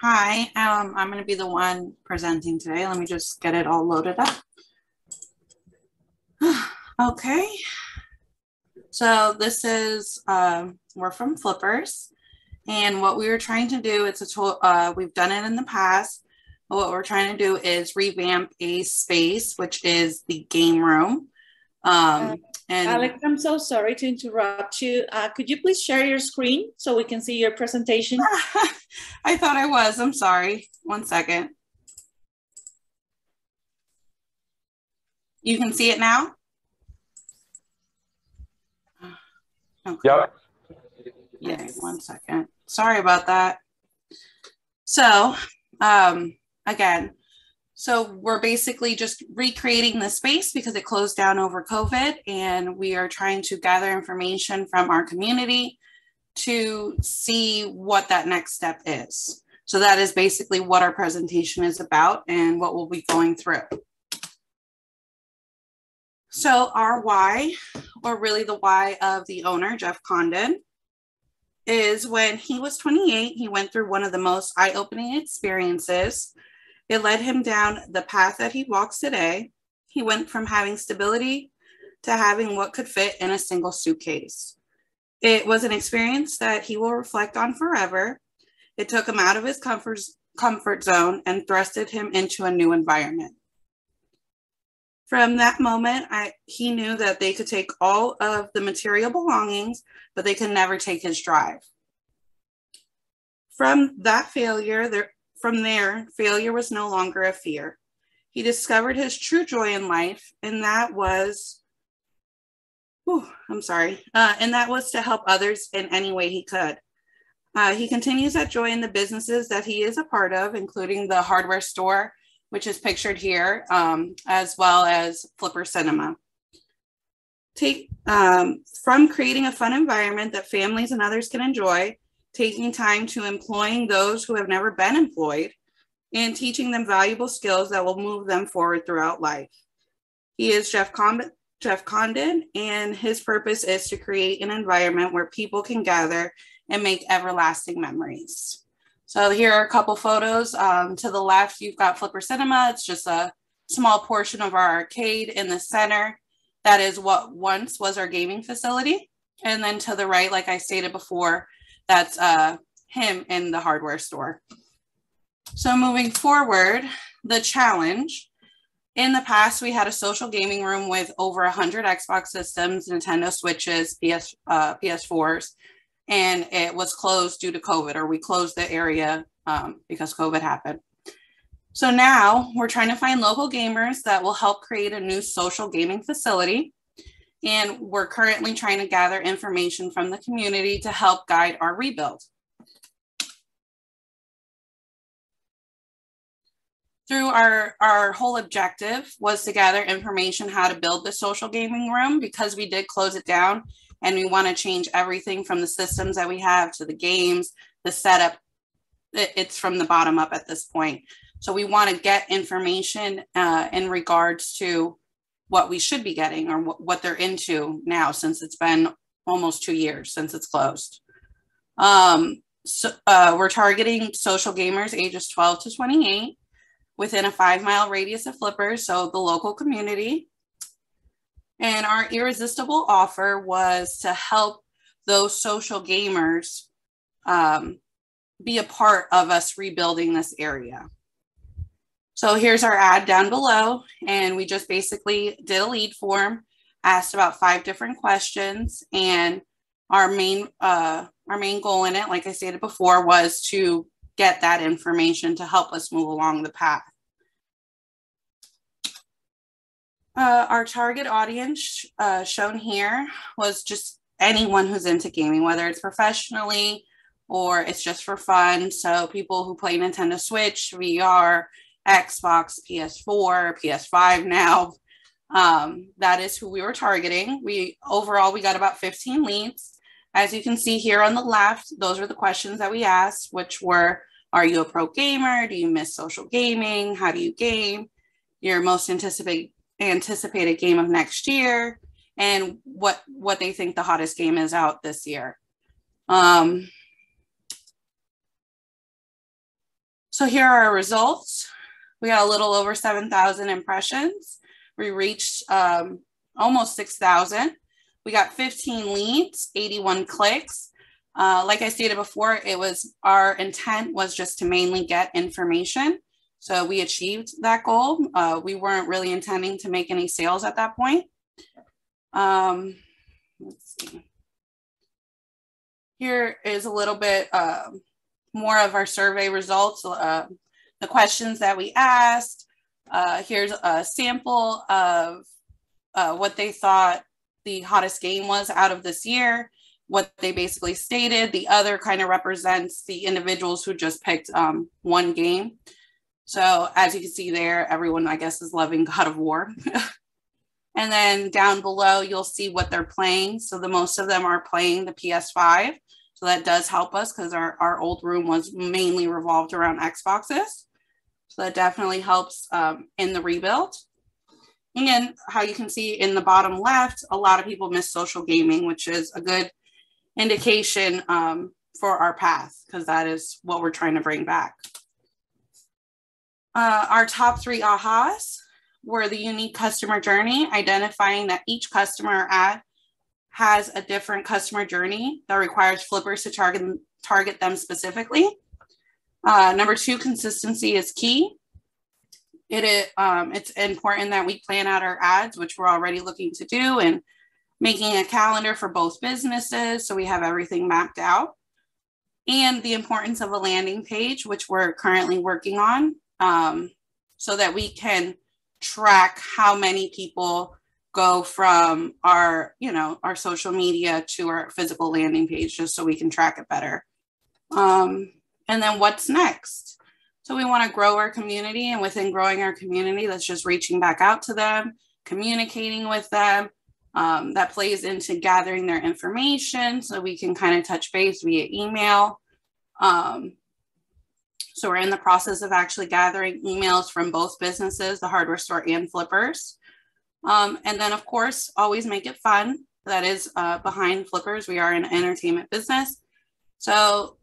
Hi, um, I'm going to be the one presenting today. Let me just get it all loaded up. Okay. So this is, um, we're from Flippers. And what we were trying to do, it's a tool, uh, we've done it in the past. But what we're trying to do is revamp a space, which is the game room. Um, uh, and Alex, I'm so sorry to interrupt you. Uh, could you please share your screen so we can see your presentation? I thought I was. I'm sorry. One second. You can see it now? Okay. Yep. Yeah, one second. Sorry about that. So, um, again, so we're basically just recreating the space because it closed down over COVID, and we are trying to gather information from our community to see what that next step is. So that is basically what our presentation is about and what we'll be going through. So our why, or really the why of the owner, Jeff Condon, is when he was 28, he went through one of the most eye-opening experiences. It led him down the path that he walks today. He went from having stability to having what could fit in a single suitcase. It was an experience that he will reflect on forever. It took him out of his comfort, comfort zone and thrusted him into a new environment. From that moment, I, he knew that they could take all of the material belongings, but they could never take his drive. From that failure, there, from there, failure was no longer a fear. He discovered his true joy in life, and that was, whew, I'm sorry, uh, and that was to help others in any way he could. Uh, he continues that joy in the businesses that he is a part of, including the hardware store which is pictured here, um, as well as Flipper Cinema. Take um, from creating a fun environment that families and others can enjoy, taking time to employing those who have never been employed, and teaching them valuable skills that will move them forward throughout life. He is Jeff, Con- Jeff Condon, and his purpose is to create an environment where people can gather and make everlasting memories. So here are a couple photos. Um, to the left, you've got Flipper Cinema. It's just a small portion of our arcade in the center. That is what once was our gaming facility. And then to the right, like I stated before, that's uh, him in the hardware store. So moving forward, the challenge. In the past, we had a social gaming room with over 100 Xbox systems, Nintendo Switches, PS, uh, PS4s, and it was closed due to COVID, or we closed the area um, because COVID happened. So now we're trying to find local gamers that will help create a new social gaming facility. And we're currently trying to gather information from the community to help guide our rebuild. through our, our whole objective was to gather information how to build the social gaming room because we did close it down and we want to change everything from the systems that we have to the games, the setup. It's from the bottom up at this point. So we want to get information uh, in regards to what we should be getting or what, what they're into now since it's been almost two years since it's closed. Um, so, uh, we're targeting social gamers ages 12 to 28 within a five mile radius of Flippers, so the local community. And our irresistible offer was to help those social gamers um, be a part of us rebuilding this area. So here's our ad down below. And we just basically did a lead form, asked about five different questions. And our main, uh, our main goal in it, like I stated before, was to get that information to help us move along the path. Uh, our target audience uh, shown here was just anyone who's into gaming, whether it's professionally or it's just for fun. So people who play Nintendo Switch, VR, Xbox, PS4, PS5 now. Um, that is who we were targeting. We overall we got about 15 leads. As you can see here on the left, those are the questions that we asked, which were, are you a pro gamer? Do you miss social gaming? How do you game? Your most anticipated anticipated game of next year and what what they think the hottest game is out this year. Um, so here are our results. We got a little over 7,000 impressions. We reached um, almost 6,000. We got 15 leads, 81 clicks. Uh, like I stated before, it was our intent was just to mainly get information. So we achieved that goal. Uh, we weren't really intending to make any sales at that point. Um, let's see. Here is a little bit uh, more of our survey results, uh, the questions that we asked. Uh, here's a sample of uh, what they thought the hottest game was out of this year, what they basically stated. The other kind of represents the individuals who just picked um, one game. So as you can see there, everyone, I guess, is loving God of War. and then down below, you'll see what they're playing. So the most of them are playing the PS5. So that does help us because our, our old room was mainly revolved around Xboxes. So that definitely helps um, in the rebuild. And how you can see in the bottom left, a lot of people miss social gaming, which is a good indication um, for our path because that is what we're trying to bring back. Uh, our top three ahas were the unique customer journey, identifying that each customer ad has a different customer journey that requires flippers to target, target them specifically. Uh, number two, consistency is key. It is, um, it's important that we plan out our ads, which we're already looking to do, and making a calendar for both businesses so we have everything mapped out. And the importance of a landing page, which we're currently working on um, so that we can track how many people go from our you know our social media to our physical landing page just so we can track it better. Um, and then what's next? So we want to grow our community and within growing our community that's just reaching back out to them communicating with them um, that plays into gathering their information so we can kind of touch base via email. Um, so we're in the process of actually gathering emails from both businesses, the hardware store and flippers. Um, and then of course, always make it fun. That is uh, behind flippers. We are an entertainment business. So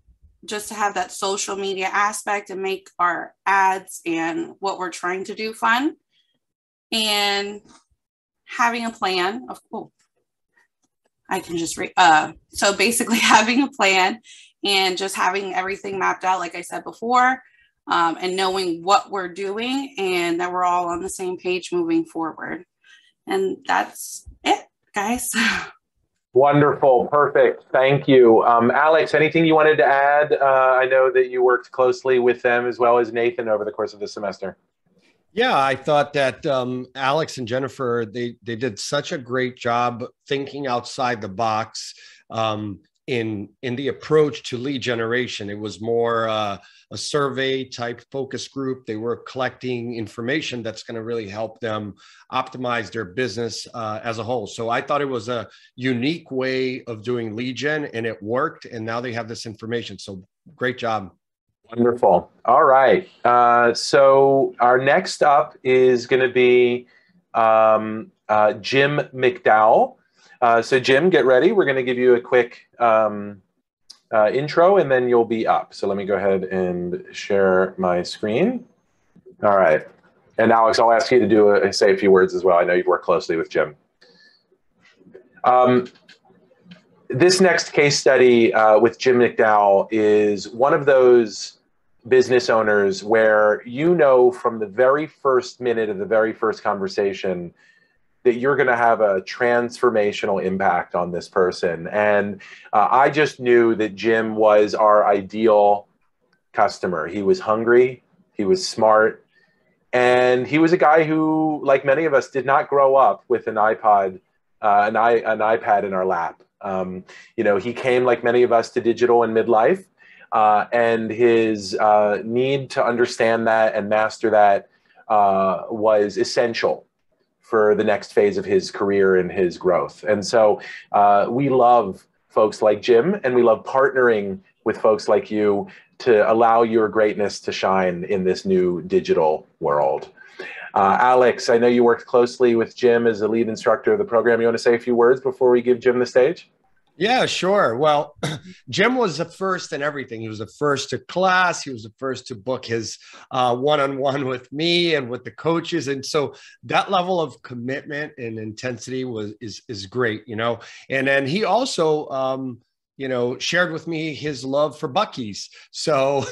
just to have that social media aspect and make our ads and what we're trying to do fun and having a plan of oh, I can just read. Uh, so basically having a plan and just having everything mapped out, like I said before, um, and knowing what we're doing and that we're all on the same page moving forward. And that's it, guys. Wonderful. Perfect. Thank you. Um, Alex, anything you wanted to add? Uh, I know that you worked closely with them as well as Nathan over the course of the semester. Yeah, I thought that um, Alex and Jennifer they they did such a great job thinking outside the box. Um, in in the approach to lead generation. It was more uh, a survey type focus group. They were collecting information that's going to really help them optimize their business uh, as a whole. So I thought it was a unique way of doing lead gen, and it worked. And now they have this information. So great job. Wonderful. All right. Uh, so our next up is going to be um, uh, Jim McDowell. Uh, so Jim, get ready. We're going to give you a quick um, uh, intro and then you'll be up. So let me go ahead and share my screen. All right. And Alex, I'll ask you to do a, say a few words as well. I know you've worked closely with Jim. Um, this next case study uh, with Jim McDowell is one of those business owners where you know from the very first minute of the very first conversation that you're going to have a transformational impact on this person. And uh, I just knew that Jim was our ideal customer. He was hungry, he was smart, and he was a guy who, like many of us, did not grow up with an iPod, uh, an, i an iPad in our lap. Um, you know, he came like many of us to digital in midlife, uh, and his uh, need to understand that and master that uh, was essential for the next phase of his career and his growth. And so uh, we love folks like Jim, and we love partnering with folks like you to allow your greatness to shine in this new digital world. Uh, Alex, I know you worked closely with Jim as a lead instructor of the program. You want to say a few words before we give Jim the stage? Yeah, sure. Well, Jim was the first in everything. He was the first to class. He was the first to book his one on one with me and with the coaches. And so that level of commitment and intensity was is is great, you know. And then he also um, you know, shared with me his love for Buc-ee's. So,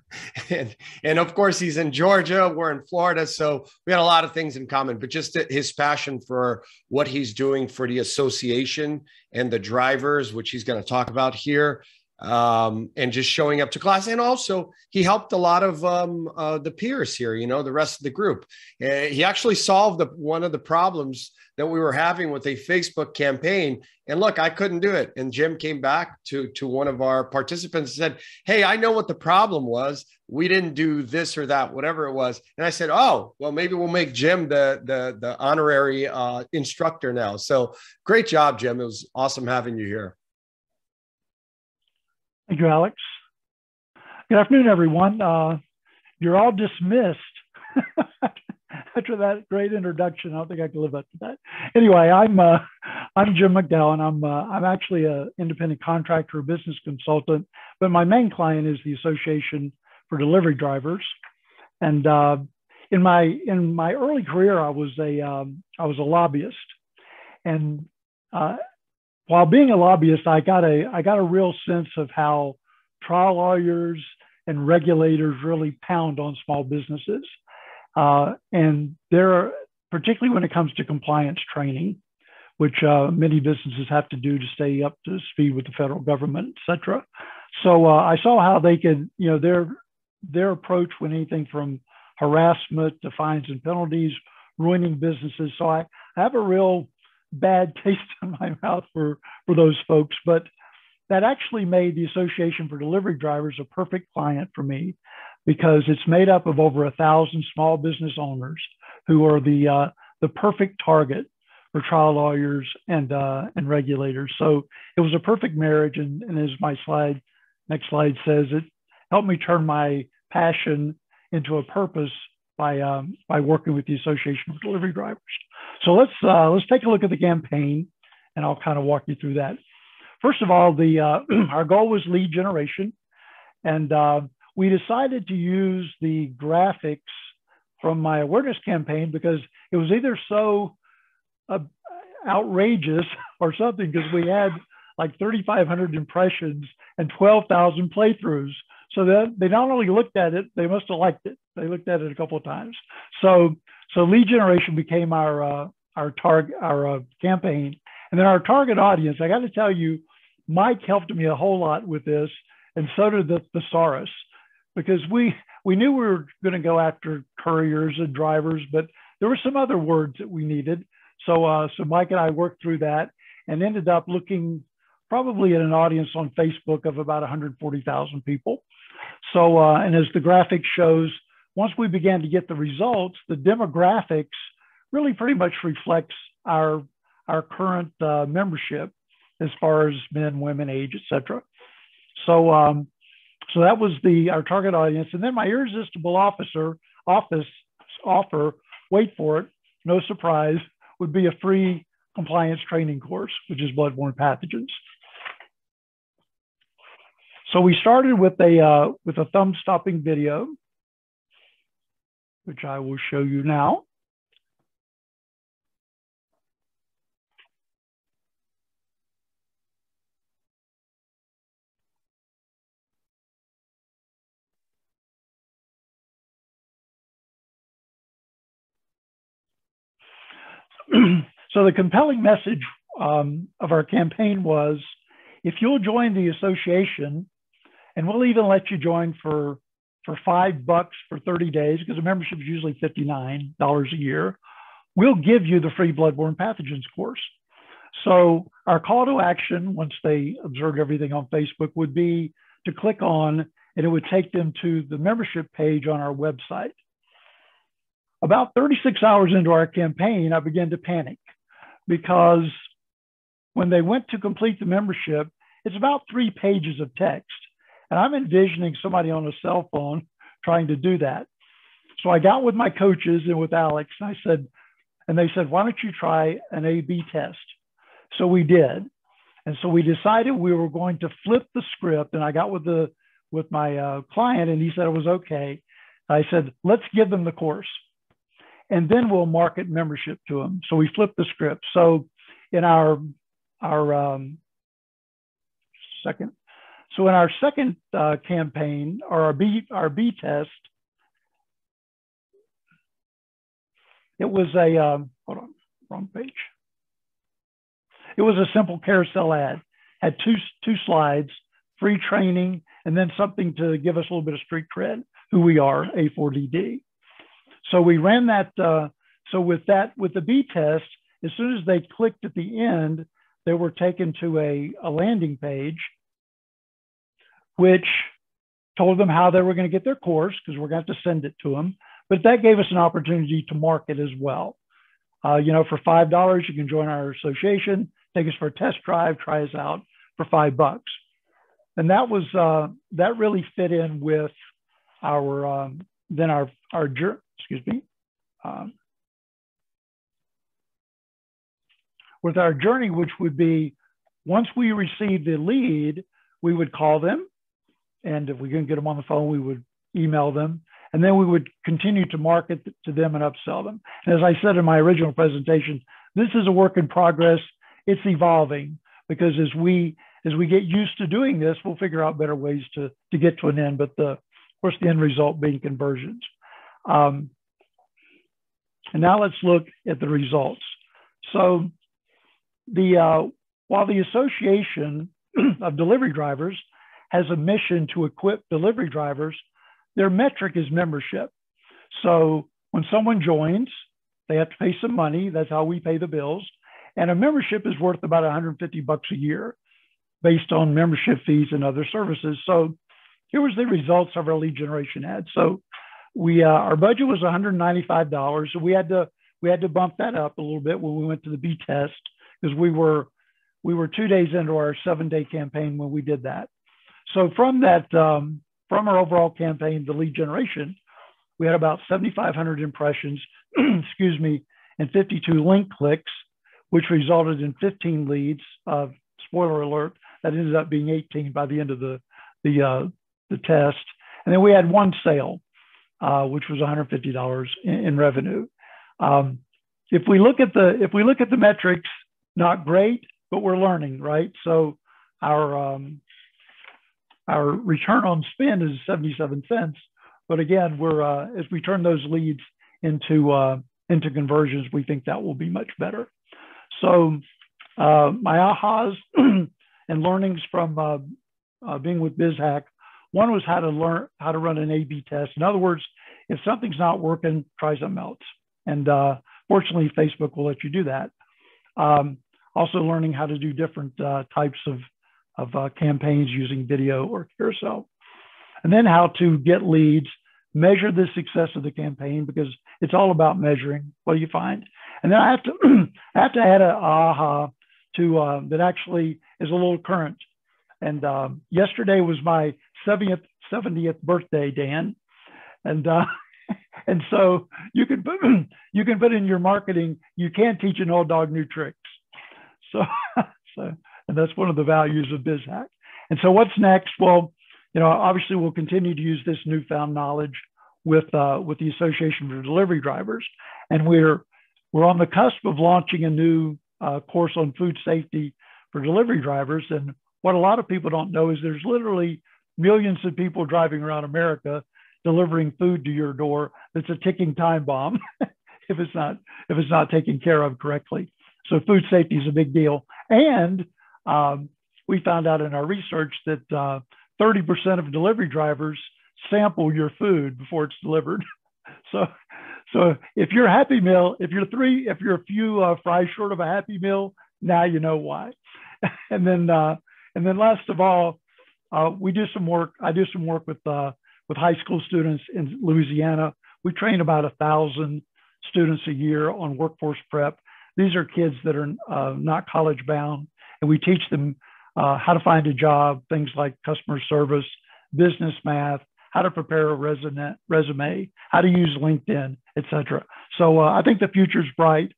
and, and of course, he's in Georgia. We're in Florida. So we had a lot of things in common, but just his passion for what he's doing for the association and the drivers, which he's going to talk about here. Um, and just showing up to class. And also, he helped a lot of um, uh, the peers here, you know, the rest of the group. Uh, he actually solved the, one of the problems that we were having with a Facebook campaign. And look, I couldn't do it. And Jim came back to, to one of our participants and said, Hey, I know what the problem was. We didn't do this or that, whatever it was. And I said, Oh, well, maybe we'll make Jim the, the, the honorary uh, instructor now. So great job, Jim. It was awesome having you here. Thank you, Alex. Good afternoon, everyone. Uh, you're all dismissed. after that great introduction, I don't think I can live up to that. Anyway, I'm uh, I'm Jim McDowell, and I'm uh, I'm actually an independent contractor, business consultant, but my main client is the Association for Delivery Drivers. And uh, in my in my early career, I was a um, I was a lobbyist, and uh, while being a lobbyist, I got a I got a real sense of how trial lawyers and regulators really pound on small businesses. Uh, and there particularly when it comes to compliance training, which uh, many businesses have to do to stay up to speed with the federal government, et cetera. So uh, I saw how they could, you know, their their approach when anything from harassment to fines and penalties, ruining businesses. So I, I have a real bad taste in my mouth for for those folks, but that actually made the Association for Delivery Drivers a perfect client for me because it's made up of over a thousand small business owners who are the uh, the perfect target for trial lawyers and uh, and regulators. So it was a perfect marriage, and, and as my slide next slide says, it helped me turn my passion into a purpose by um, by working with the Association of Delivery Drivers. So let's uh, let's take a look at the campaign, and I'll kind of walk you through that. First of all, the uh, our goal was lead generation, and uh, we decided to use the graphics from my awareness campaign because it was either so uh, outrageous or something because we had like 3,500 impressions and 12,000 playthroughs. So that they not only looked at it, they must have liked it. They looked at it a couple of times. So so lead generation became our uh, our target our uh, campaign, and then our target audience. I got to tell you, Mike helped me a whole lot with this, and so did the thesaurus because we we knew we were going to go after couriers and drivers, but there were some other words that we needed. So uh, so Mike and I worked through that and ended up looking probably at an audience on Facebook of about 140,000 people. So, uh, and as the graphic shows, once we began to get the results, the demographics really pretty much reflects our our current uh, membership as far as men, women, age, etc. So, um, so that was the our target audience, and then my irresistible officer office offer. Wait for it, no surprise, would be a free compliance training course, which is bloodborne pathogens. So we started with a uh, with a thumb stopping video, which I will show you now. so the compelling message um, of our campaign was if you'll join the association, and we'll even let you join for for five bucks for 30 days because the membership is usually $59 a year. We'll give you the free bloodborne pathogens course. So our call to action, once they observed everything on Facebook, would be to click on, and it would take them to the membership page on our website. About 36 hours into our campaign, I began to panic because when they went to complete the membership, it's about three pages of text. And I'm envisioning somebody on a cell phone trying to do that. So I got with my coaches and with Alex, and I said, and they said, why don't you try an A B test? So we did. And so we decided we were going to flip the script. And I got with the with my uh, client, and he said it was okay. I said, let's give them the course, and then we'll market membership to them. So we flipped the script. So in our our um, second so in our second uh, campaign, or our B, our B test, it was a, um, hold on, wrong page. It was a simple carousel ad, had two, two slides, free training, and then something to give us a little bit of street cred, who we are, A4DD. So we ran that, uh, so with that, with the B test, as soon as they clicked at the end, they were taken to a, a landing page which told them how they were going to get their course because we're going to have to send it to them. But that gave us an opportunity to market as well. Uh, you know, for five dollars, you can join our association, take us for a test drive, try us out for five bucks, and that was uh, that really fit in with our um, then our our excuse me. Um, with our journey, which would be once we received the lead, we would call them and if we couldn't get them on the phone, we would email them. And then we would continue to market to them and upsell them. And as I said in my original presentation, this is a work in progress. It's evolving because as we as we get used to doing this, we'll figure out better ways to, to get to an end. But the, of course, the end result being conversions. Um, and now let's look at the results. So the uh, while the Association of Delivery Drivers has a mission to equip delivery drivers, their metric is membership. So when someone joins, they have to pay some money. That's how we pay the bills. And a membership is worth about 150 bucks a year based on membership fees and other services. So here was the results of our lead generation ad. So we uh, our budget was $195. So we had to we had to bump that up a little bit when we went to the B test because we were we were two days into our seven day campaign when we did that. So from that, um, from our overall campaign, the lead generation, we had about 7,500 impressions, excuse me, and 52 link clicks, which resulted in 15 leads. Uh, spoiler alert, that ended up being 18 by the end of the the uh, the test. And then we had one sale, uh, which was $150 in, in revenue. Um, if we look at the if we look at the metrics, not great, but we're learning, right? So our um, our return on spend is 77 cents. But again, we're uh, as we turn those leads into uh, into conversions, we think that will be much better. So uh, my ahas and learnings from uh, uh, being with BizHack, one was how to learn how to run an A/B test. In other words, if something's not working, try something else. And uh, fortunately, Facebook will let you do that. Um, also, learning how to do different types of of uh, campaigns using video or carousel. And then how to get leads, measure the success of the campaign because it's all about measuring what you find. And then I have to I have to add a aha to uh, that actually is a little current. And uh, yesterday was my 70th 70th birthday, Dan, and uh, and so you can put you can put in your marketing. You can't teach an old dog new tricks. So so and that's one of the values of BizHack. And so what's next? Well, you know, obviously we'll continue to use this newfound knowledge with uh, with the Association for Delivery Drivers, and we're we're on the cusp of launching a new uh, course on food safety for delivery drivers. And what a lot of people don't know is there's literally millions of people driving around America delivering food to your door. That's a ticking time bomb if it's not if it's not taken care of correctly. So food safety is a big deal. And um, we found out in our research that uh, 30% of delivery drivers sample your food before it's delivered. so, so if you're Happy Meal, if you're three, if you're a few uh, fries short of a Happy Meal, now you know why. and then, uh, and then last of all, uh, we do some work. I do some work with uh, with high school students in Louisiana. We train about a thousand students a year on workforce prep. These are kids that are uh, not college bound, and we teach them uh, how to find a job, things like customer service, business math, how to prepare a resume, how to use LinkedIn, etc. So uh, I think the future is bright.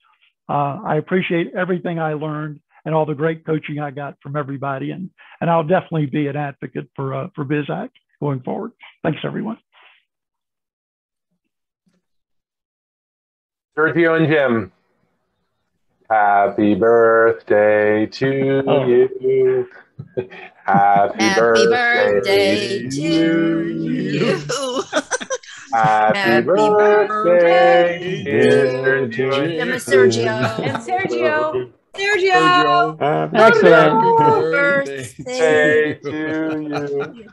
Uh, I appreciate everything I learned and all the great coaching I got from everybody, and and I'll definitely be an advocate for uh, for BizHack going forward. Thanks, everyone. Sergio and Jim. Happy birthday to oh. you. Happy, Happy birthday, birthday, to you. Happy, Happy birthday, dear Jim and Sergio. And Sergio. Sergio. Happy Excellent. birthday to you.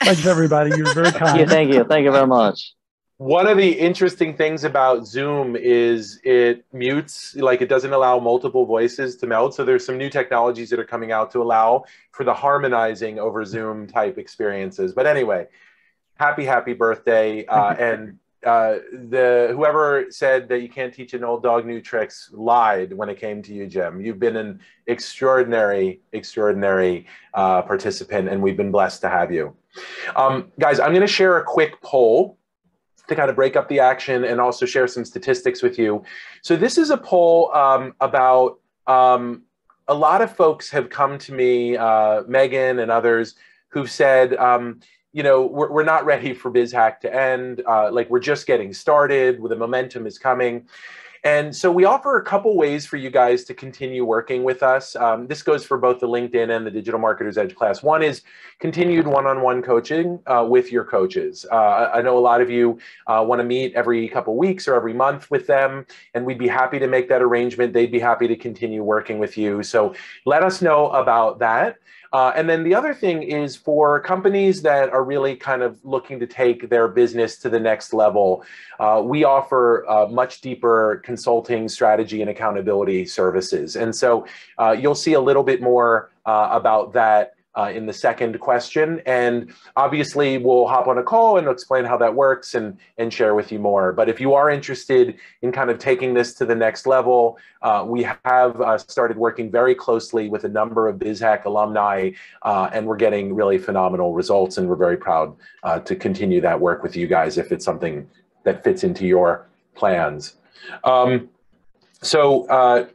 Thanks, everybody. You're very kind. Thank you. Thank you. Thank you very much. One of the interesting things about Zoom is it mutes, like it doesn't allow multiple voices to meld. So there's some new technologies that are coming out to allow for the harmonizing over Zoom type experiences. But anyway, happy, happy birthday. Uh, and uh, the whoever said that you can't teach an old dog new tricks lied when it came to you, Jim. You've been an extraordinary, extraordinary uh, participant, and we've been blessed to have you. Um, guys, I'm going to share a quick poll to kind of break up the action and also share some statistics with you. So this is a poll um, about um, a lot of folks have come to me, uh, Megan and others, who've said, um, you know, we're, we're not ready for BizHack to end. Uh, like we're just getting started. The momentum is coming. And so we offer a couple ways for you guys to continue working with us. Um, this goes for both the LinkedIn and the Digital Marketers Edge class. One is continued one-on-one coaching uh, with your coaches. Uh, I know a lot of you uh, want to meet every couple weeks or every month with them, and we'd be happy to make that arrangement. They'd be happy to continue working with you. So let us know about that. Uh, and then the other thing is for companies that are really kind of looking to take their business to the next level, uh, we offer uh, much deeper consulting, strategy, and accountability services. And so uh, you'll see a little bit more uh, about that uh, in the second question. And obviously, we'll hop on a call and explain how that works and, and share with you more. But if you are interested in kind of taking this to the next level, uh, we have uh, started working very closely with a number of BizHack alumni, uh, and we're getting really phenomenal results. And we're very proud uh, to continue that work with you guys if it's something that fits into your plans. Um, so uh,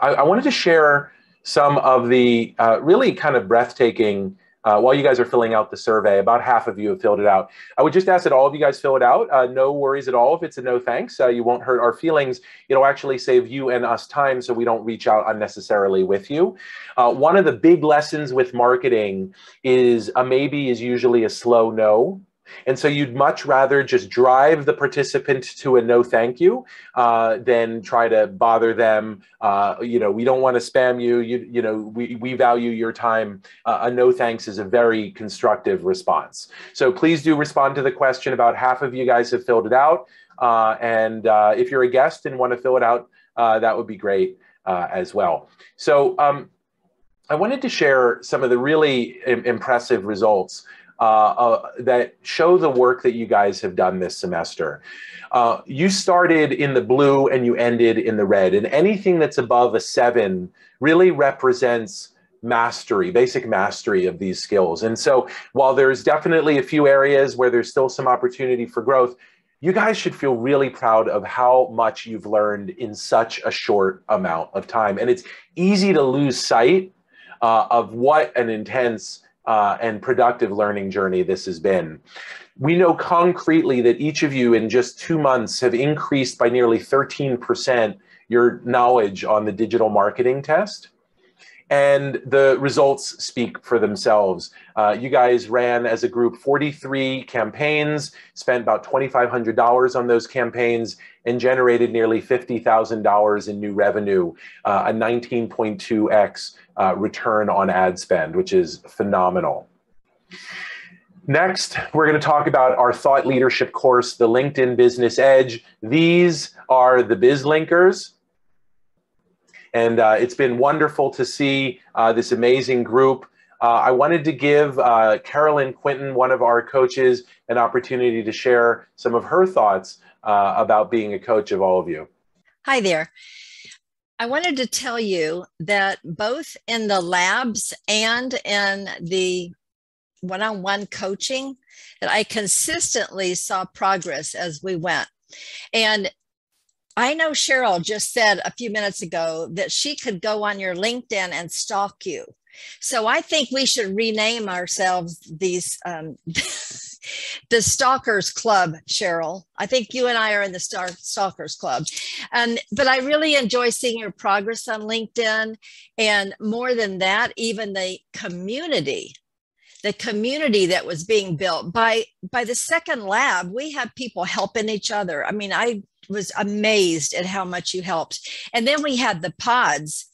I, I wanted to share some of the uh, really kind of breathtaking uh, while you guys are filling out the survey, about half of you have filled it out. I would just ask that all of you guys fill it out. Uh, no worries at all if it's a no thanks. Uh, you won't hurt our feelings. It'll actually save you and us time so we don't reach out unnecessarily with you. Uh, one of the big lessons with marketing is a maybe is usually a slow no. And so you'd much rather just drive the participant to a no thank you uh, than try to bother them. Uh, you know, we don't want to spam you. You, you know, we, we value your time. Uh, a no thanks is a very constructive response. So please do respond to the question. About half of you guys have filled it out. Uh, and uh, if you're a guest and want to fill it out, uh, that would be great as well. So um, I wanted to share some of the really Im- impressive results uh, uh, that show the work that you guys have done this semester. Uh, you started in the blue and you ended in the red, and anything that's above a seven really represents mastery, basic mastery of these skills. And so, while there's definitely a few areas where there's still some opportunity for growth, you guys should feel really proud of how much you've learned in such a short amount of time. And it's easy to lose sight uh, of what an intense uh, and productive learning journey this has been. We know concretely that each of you in just two months have increased by nearly 13% your knowledge on the digital marketing test and the results speak for themselves. Uh, you guys ran as a group 43 campaigns, spent about $2,500 on those campaigns, and generated nearly $50,000 in new revenue, uh, a 19.2x uh, return on ad spend, which is phenomenal. Next, we're going to talk about our thought leadership course, the LinkedIn Business Edge. These are the biz linkers. And uh, it's been wonderful to see uh, this amazing group. Uh, I wanted to give uh, Carolyn Quinton, one of our coaches, an opportunity to share some of her thoughts uh, about being a coach of all of you. Hi there. I wanted to tell you that both in the labs and in the one on one coaching, that I consistently saw progress as we went. And I know Cheryl just said a few minutes ago that she could go on your LinkedIn and stalk you. So I think we should rename ourselves these um, the Stalkers Club, Cheryl. I think you and I are in the Star Stalkers Club. Um, but I really enjoy seeing your progress on LinkedIn. And more than that, even the community the community that was being built by by the second lab we have people helping each other i mean i was amazed at how much you helped. And then we had the pods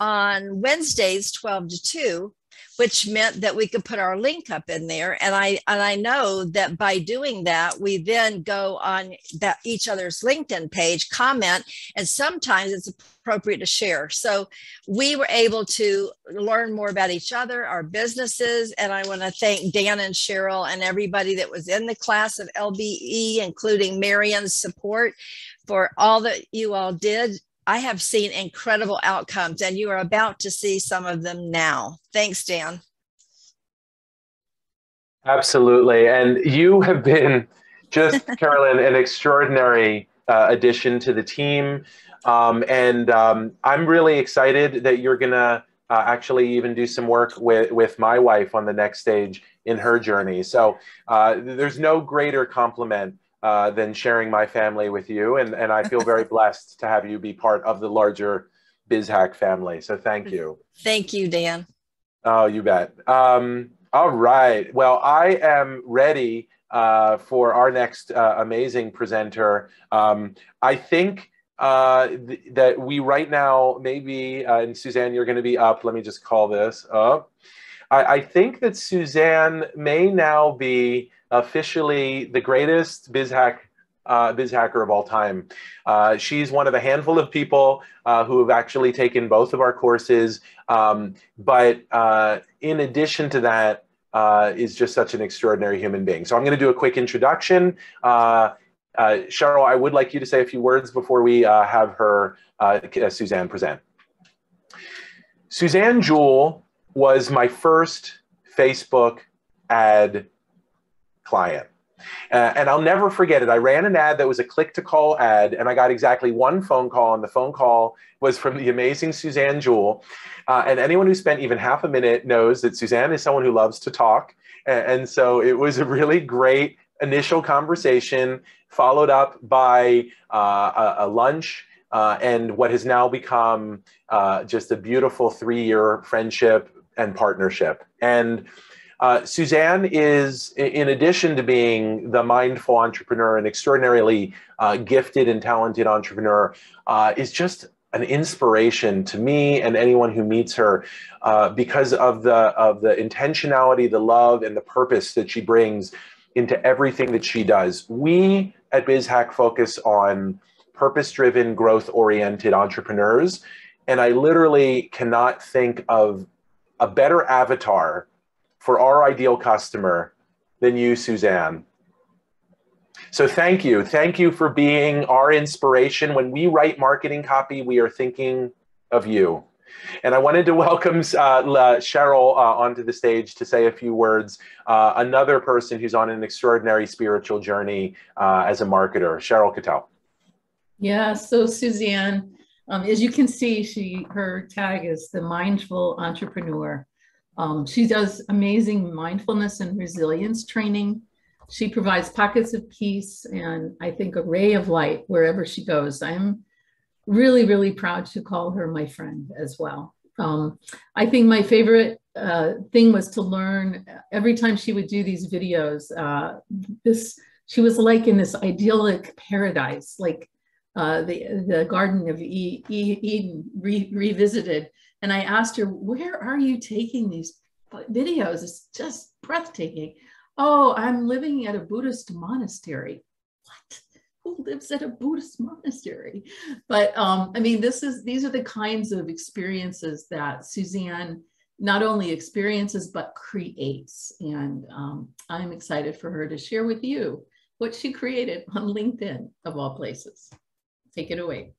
on Wednesdays, 12 to 2, which meant that we could put our link up in there. And I and I know that by doing that, we then go on that each other's LinkedIn page, comment, and sometimes it's appropriate to share. So we were able to learn more about each other, our businesses, and I want to thank Dan and Cheryl and everybody that was in the class of LBE, including Marion's support for all that you all did I have seen incredible outcomes, and you are about to see some of them now. Thanks, Dan. Absolutely. And you have been just, Carolyn, an extraordinary uh, addition to the team. Um, and um, I'm really excited that you're going to uh, actually even do some work with, with my wife on the next stage in her journey. So uh, there's no greater compliment uh, than sharing my family with you. And, and I feel very blessed to have you be part of the larger BizHack family. So thank you. Thank you, Dan. Oh, you bet. Um, all right. Well, I am ready uh, for our next uh, amazing presenter. Um, I think uh, th- that we right now, maybe, uh, and Suzanne, you're going to be up. Let me just call this up. I, I think that Suzanne may now be officially the greatest BizHack uh, biz hacker of all time. Uh, she's one of a handful of people uh, who have actually taken both of our courses. Um, but uh, in addition to that, uh, is just such an extraordinary human being. So I'm going to do a quick introduction. Uh, Cheryl, I would like you to say a few words before we have her, Suzanne, present. Suzanne Jewell was my first Facebook ad client. Uh, and I'll never forget it. I ran an ad that was a click to call ad, and I got exactly one phone call, and the phone call was from the amazing Suzanne Jewell. Uh, and anyone who spent even half a minute knows that Suzanne is someone who loves to talk. And, and so it was a really great initial conversation, followed up by uh, a, a, lunch. Uh, and what has now become uh, just a beautiful three year friendship and partnership. And uh, Suzanne is, in addition to being the mindful entrepreneur and extraordinarily uh, gifted and talented entrepreneur, uh, is just an inspiration to me and anyone who meets her uh, because of the of the intentionality, the love, and the purpose that she brings into everything that she does. We at BizHack focus on purpose-driven, growth-oriented entrepreneurs And I literally cannot think of a better avatar for our ideal customer than you, Suzanne. So thank you. Thank you for being our inspiration. When we write marketing copy, we are thinking of you. And I wanted to welcome uh, Cheryl uh, onto the stage to say a few words. Uh, another person who's on an extraordinary spiritual journey uh, as a marketer, Cheryl Cattell. Yeah, so Suzanne, um, as you can see, she her tag is the mindful entrepreneur. Um, she does amazing mindfulness and resilience training. She provides pockets of peace and I think a ray of light wherever she goes. I'm really, really proud to call her my friend as well. Um, I think my favorite uh, thing was to learn every time she would do these videos. Uh, this she was like in this idyllic paradise, like uh, the the Garden of e e Eden re revisited. And I asked her, "Where are you taking these videos? It's just breathtaking." Oh, I'm living at a Buddhist monastery. What? who lives at a Buddhist monastery? But um, I mean, this is these are the kinds of experiences that Suzanne not only experiences but creates. And um, I'm excited for her to share with you what she created on LinkedIn of all places. Take it away.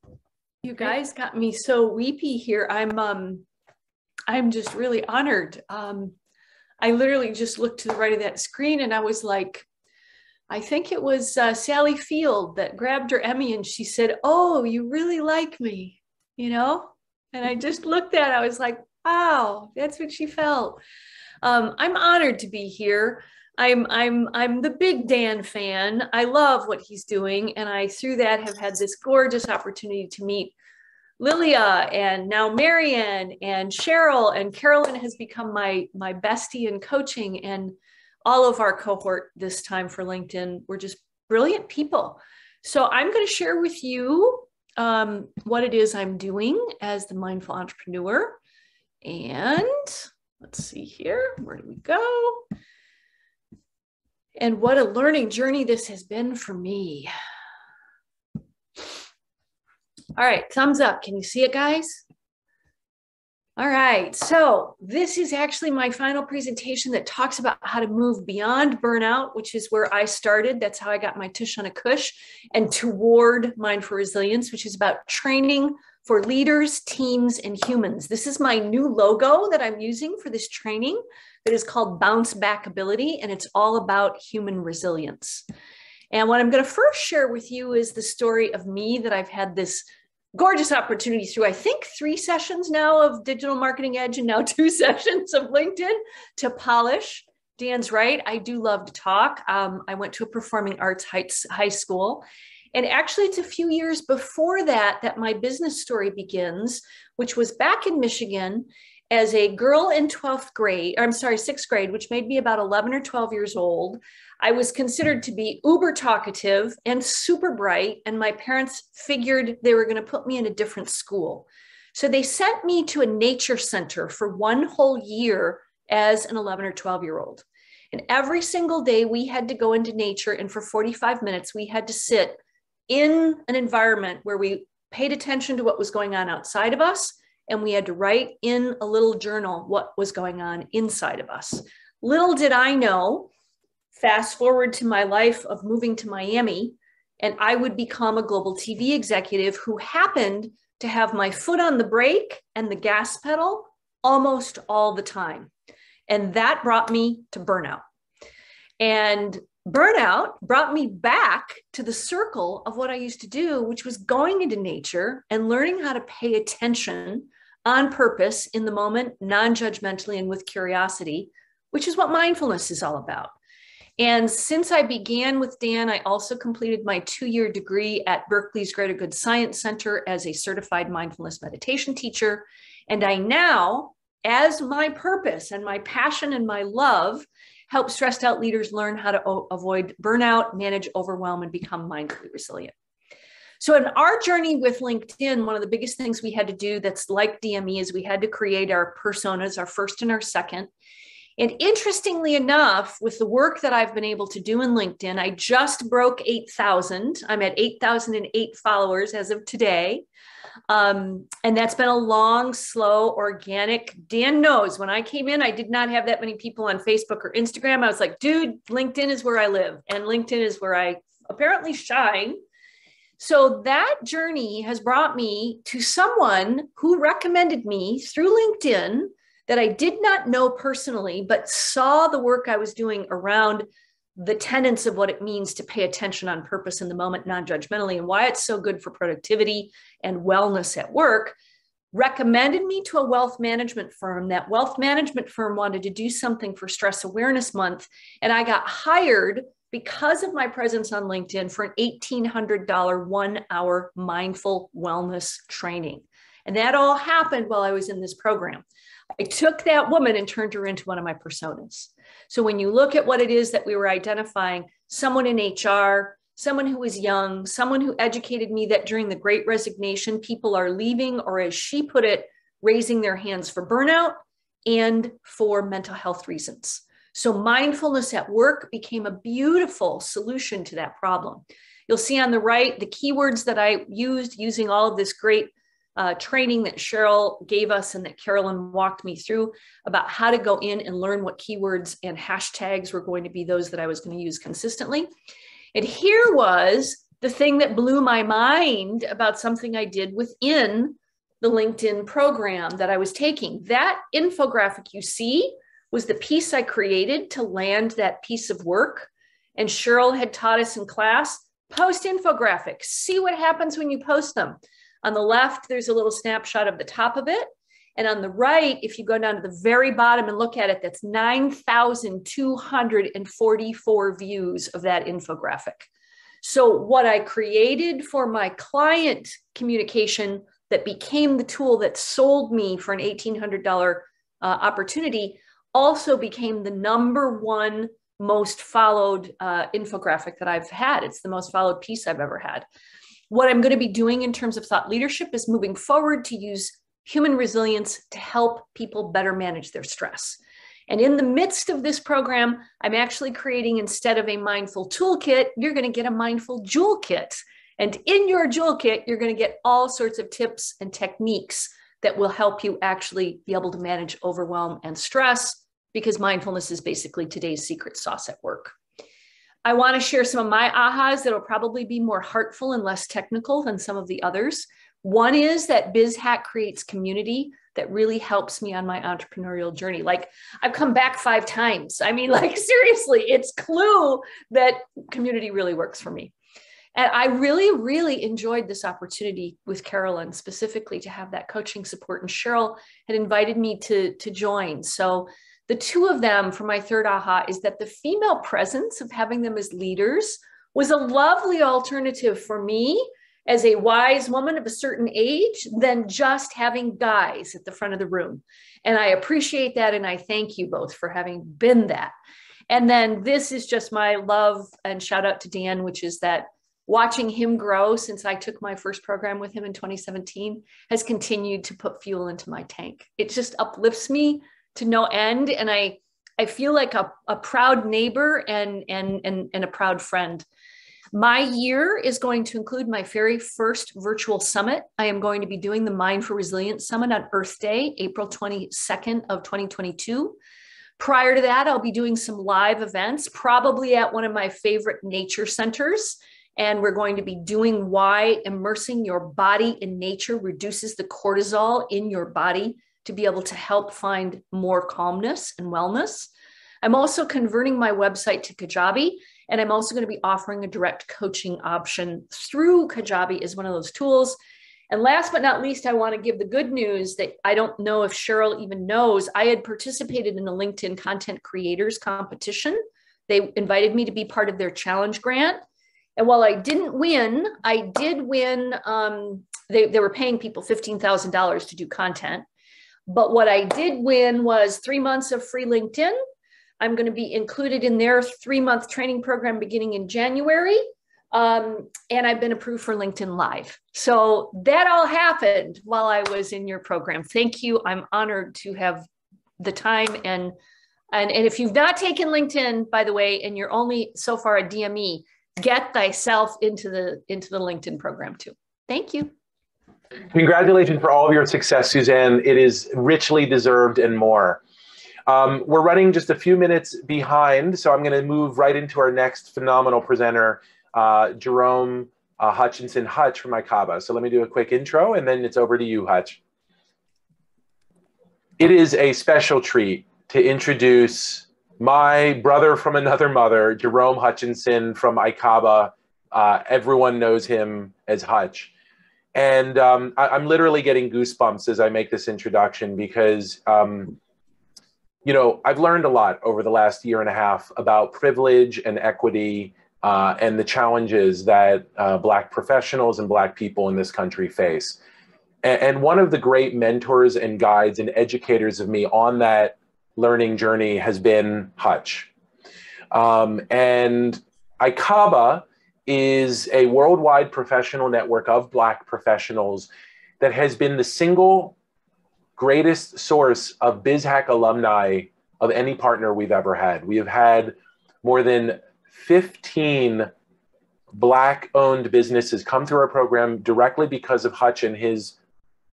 You guys got me so weepy here. I'm um I'm just really honored. Um I literally just looked to the right of that screen and I was like, I think it was uh, Sally Field that grabbed her Emmy and she said, Oh, you really like me, you know? And I just looked at it, I was like, Wow, that's what she felt. Um, I'm honored to be here. I'm I'm I'm the big Dan fan. I love what he's doing, and I through that have had this gorgeous opportunity to meet Lilia and now Marianne and Cheryl and Carolyn has become my my bestie in coaching and all of our cohort this time for LinkedIn were just brilliant people. So I'm going to share with you um, what it is I'm doing as the mindful entrepreneur. And let's see here, where do we go? And what a learning journey this has been for me. All right, thumbs up. Can you see it, guys? All right, so this is actually my final presentation that talks about how to move beyond burnout, which is where I started. That's how I got my tush on a cush, and toward mindful resilience, which is about training for leaders, teams, and humans. This is my new logo that I'm using for this training that is called Bounce Back Ability, and it's all about human resilience. And what I'm going to first share with you is the story of me that I've had this gorgeous opportunity through, I think, three sessions now of Digital Marketing Edge and now two sessions of LinkedIn to polish. Dan's right. I do love to talk. Um, I went to a performing arts high, high school. And actually, it's a few years before that that my business story begins, which was back in Michigan as a girl in 12th grade, I'm sorry, sixth grade, which made me about 11 or 12 years old. I was considered to be uber talkative and super bright, and my parents figured they were going to put me in a different school. So they sent me to a nature center for one whole year as an 11 or 12 year old. And every single day we had to go into nature, and for 45 minutes, we had to sit in an environment where we paid attention to what was going on outside of us, and we had to write in a little journal what was going on inside of us. Little did I know fast forward to my life of moving to Miami, and I would become a global TV executive who happened to have my foot on the brake and the gas pedal almost all the time. And that brought me to burnout. And burnout brought me back to the circle of what I used to do, which was going into nature and learning how to pay attention on purpose in the moment, non judgmentally and with curiosity, which is what mindfulness is all about. And since I began with Dan, I also completed my two year degree at Berkeley's Greater Good Science Center as a certified mindfulness meditation teacher. And I now, as my purpose and my passion and my love, help stressed out leaders learn how to o- avoid burnout, manage overwhelm, and become mindfully resilient. So, in our journey with LinkedIn, one of the biggest things we had to do that's like DME is we had to create our personas, our first and our second. And interestingly enough, with the work that I've been able to do in LinkedIn, I just broke 8,000. I'm at 8,008 followers as of today. Um, and that's been a long, slow, organic. Dan knows when I came in, I did not have that many people on Facebook or Instagram. I was like, dude, LinkedIn is where I live, and LinkedIn is where I apparently shine. So that journey has brought me to someone who recommended me through LinkedIn that I did not know personally, but saw the work I was doing around the tenets of what it means to pay attention on purpose in the moment non-judgmentally and why it's so good for productivity and wellness at work recommended me to a wealth management firm. That wealth management firm wanted to do something for stress awareness month and i got hired because of my presence on linkedin for an $1800 one hour mindful wellness training. And that all happened while i was in this program. I took that woman and turned her into one of my personas so when you look at what it is that we were identifying, someone in HR, someone who was young, someone who educated me that during the great resignation, people are leaving, or as she put it, raising their hands for burnout and for mental health reasons. So mindfulness at work became a beautiful solution to that problem. You'll see on the right the keywords that I used using all of this great uh, training that Cheryl gave us and that Carolyn walked me through about how to go in and learn what keywords and hashtags were going to be those that I was going to use consistently. And here was the thing that blew my mind about something I did within the LinkedIn program that I was taking. That infographic you see was the piece I created to land that piece of work. And Cheryl had taught us in class post infographics, see what happens when you post them. On the left, there's a little snapshot of the top of it. And on the right, if you go down to the very bottom and look at it, that's 9,244 views of that infographic. So, what I created for my client communication that became the tool that sold me for an $1,800 uh, opportunity also became the number one most followed uh, infographic that I've had. It's the most followed piece I've ever had. What I'm going to be doing in terms of thought leadership is moving forward to use human resilience to help people better manage their stress. And in the midst of this program, I'm actually creating instead of a mindful toolkit, you're going to get a mindful jewel kit. And in your jewel kit, you're going to get all sorts of tips and techniques that will help you actually be able to manage overwhelm and stress because mindfulness is basically today's secret sauce at work. I want to share some of my ahas that'll probably be more heartful and less technical than some of the others. One is that BizHack creates community that really helps me on my entrepreneurial journey. Like I've come back five times. I mean, like seriously, it's clue that community really works for me. And I really, really enjoyed this opportunity with Carolyn specifically to have that coaching support. And Cheryl had invited me to, to join. So the two of them for my third aha is that the female presence of having them as leaders was a lovely alternative for me as a wise woman of a certain age than just having guys at the front of the room. And I appreciate that. And I thank you both for having been that. And then this is just my love and shout out to Dan, which is that watching him grow since I took my first program with him in 2017 has continued to put fuel into my tank. It just uplifts me to no end. And I, I feel like a, a proud neighbor and, and, and, and a proud friend. My year is going to include my very first virtual summit. I am going to be doing the Mindful Resilience Summit on Earth Day, April 22nd of 2022. Prior to that, I'll be doing some live events, probably at one of my favorite nature centers. And we're going to be doing why immersing your body in nature reduces the cortisol in your body to be able to help find more calmness and wellness. I'm also converting my website to Kajabi, and I'm also going to be offering a direct coaching option through Kajabi as one of those tools. And last but not least, I want to give the good news that I don't know if Cheryl even knows. I had participated in the LinkedIn Content Creators Competition. They invited me to be part of their challenge grant. And while I didn't win, I did win. Um, they, they were paying people $15,000 to do content. But what I did win was three months of free LinkedIn. I'm going to be included in their three month training program beginning in January. Um, and I've been approved for LinkedIn Live. So that all happened while I was in your program. Thank you. I'm honored to have the time and and, and if you've not taken LinkedIn, by the way, and you're only so far a DME, get thyself into the into the LinkedIn program too. Thank you. Congratulations for all of your success, Suzanne. It is richly deserved and more. Um, we're running just a few minutes behind, so I'm going to move right into our next phenomenal presenter, uh, Jerome uh, Hutchinson Hutch from ICABA. So let me do a quick intro, and then it's over to you, Hutch. It is a special treat to introduce my brother from another mother, Jerome Hutchinson from ICABA. Uh, everyone knows him as Hutch. And um, I, am literally getting goosebumps as I make this introduction because um, you know, I've learned a lot over the last year and a half about privilege and equity uh, and the challenges that uh, Black professionals and Black people in this country face. And, and one of the great mentors and guides and educators of me on that learning journey has been Hutch. Um, and ICABA is a worldwide professional network of Black professionals that has been the single greatest source of BizHack alumni of any partner we've ever had. We have had more than 15 Black owned businesses come through our program directly because of Hutch and his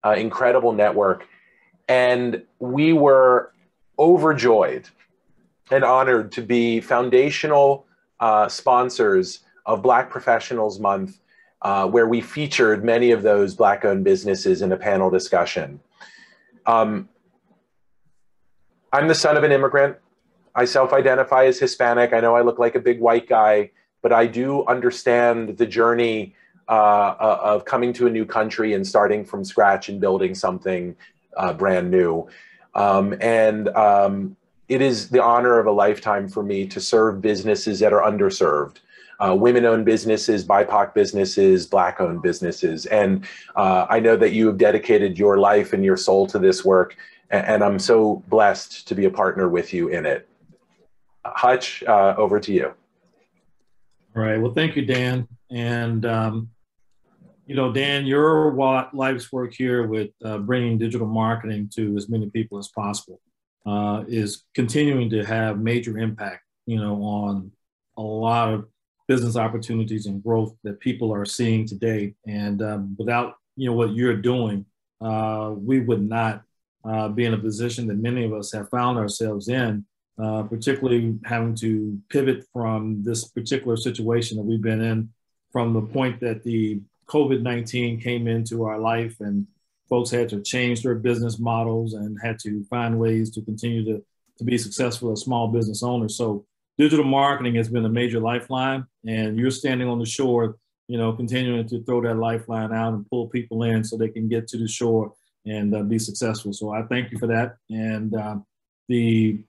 uh, incredible network. And we were overjoyed and honored to be foundational uh, sponsors of Black Professionals Month, uh, where we featured many of those Black owned businesses in a panel discussion. Um, I'm the son of an immigrant. I self identify as Hispanic. I know I look like a big white guy, but I do understand the journey uh, uh, of coming to a new country and starting from scratch and building something uh, brand new. Um, and um, it is the honor of a lifetime for me to serve businesses that are underserved uh, women owned businesses, BIPOC businesses, Black owned businesses. And uh, I know that you have dedicated your life and your soul to this work. And, and I'm so blessed to be a partner with you in it. Hutch, uh, over to you. All right. Well, thank you, Dan. And, um, you know, Dan, your life's work here with uh, bringing digital marketing to as many people as possible uh, is continuing to have major impact, you know, on a lot of business opportunities and growth that people are seeing today. And um, without you know what you're doing, uh, we would not uh, be in a position that many of us have found ourselves in, uh, particularly having to pivot from this particular situation that we've been in from the point that the COVID 19 came into our life and folks had to change their business models and had to find ways to continue to, to be successful as small business owners. So digital marketing has been a major lifeline, and you're standing on the shore, you know, continuing to throw that lifeline out and pull people in so they can get to the shore and uh, be successful. So I thank you for that. And uh, the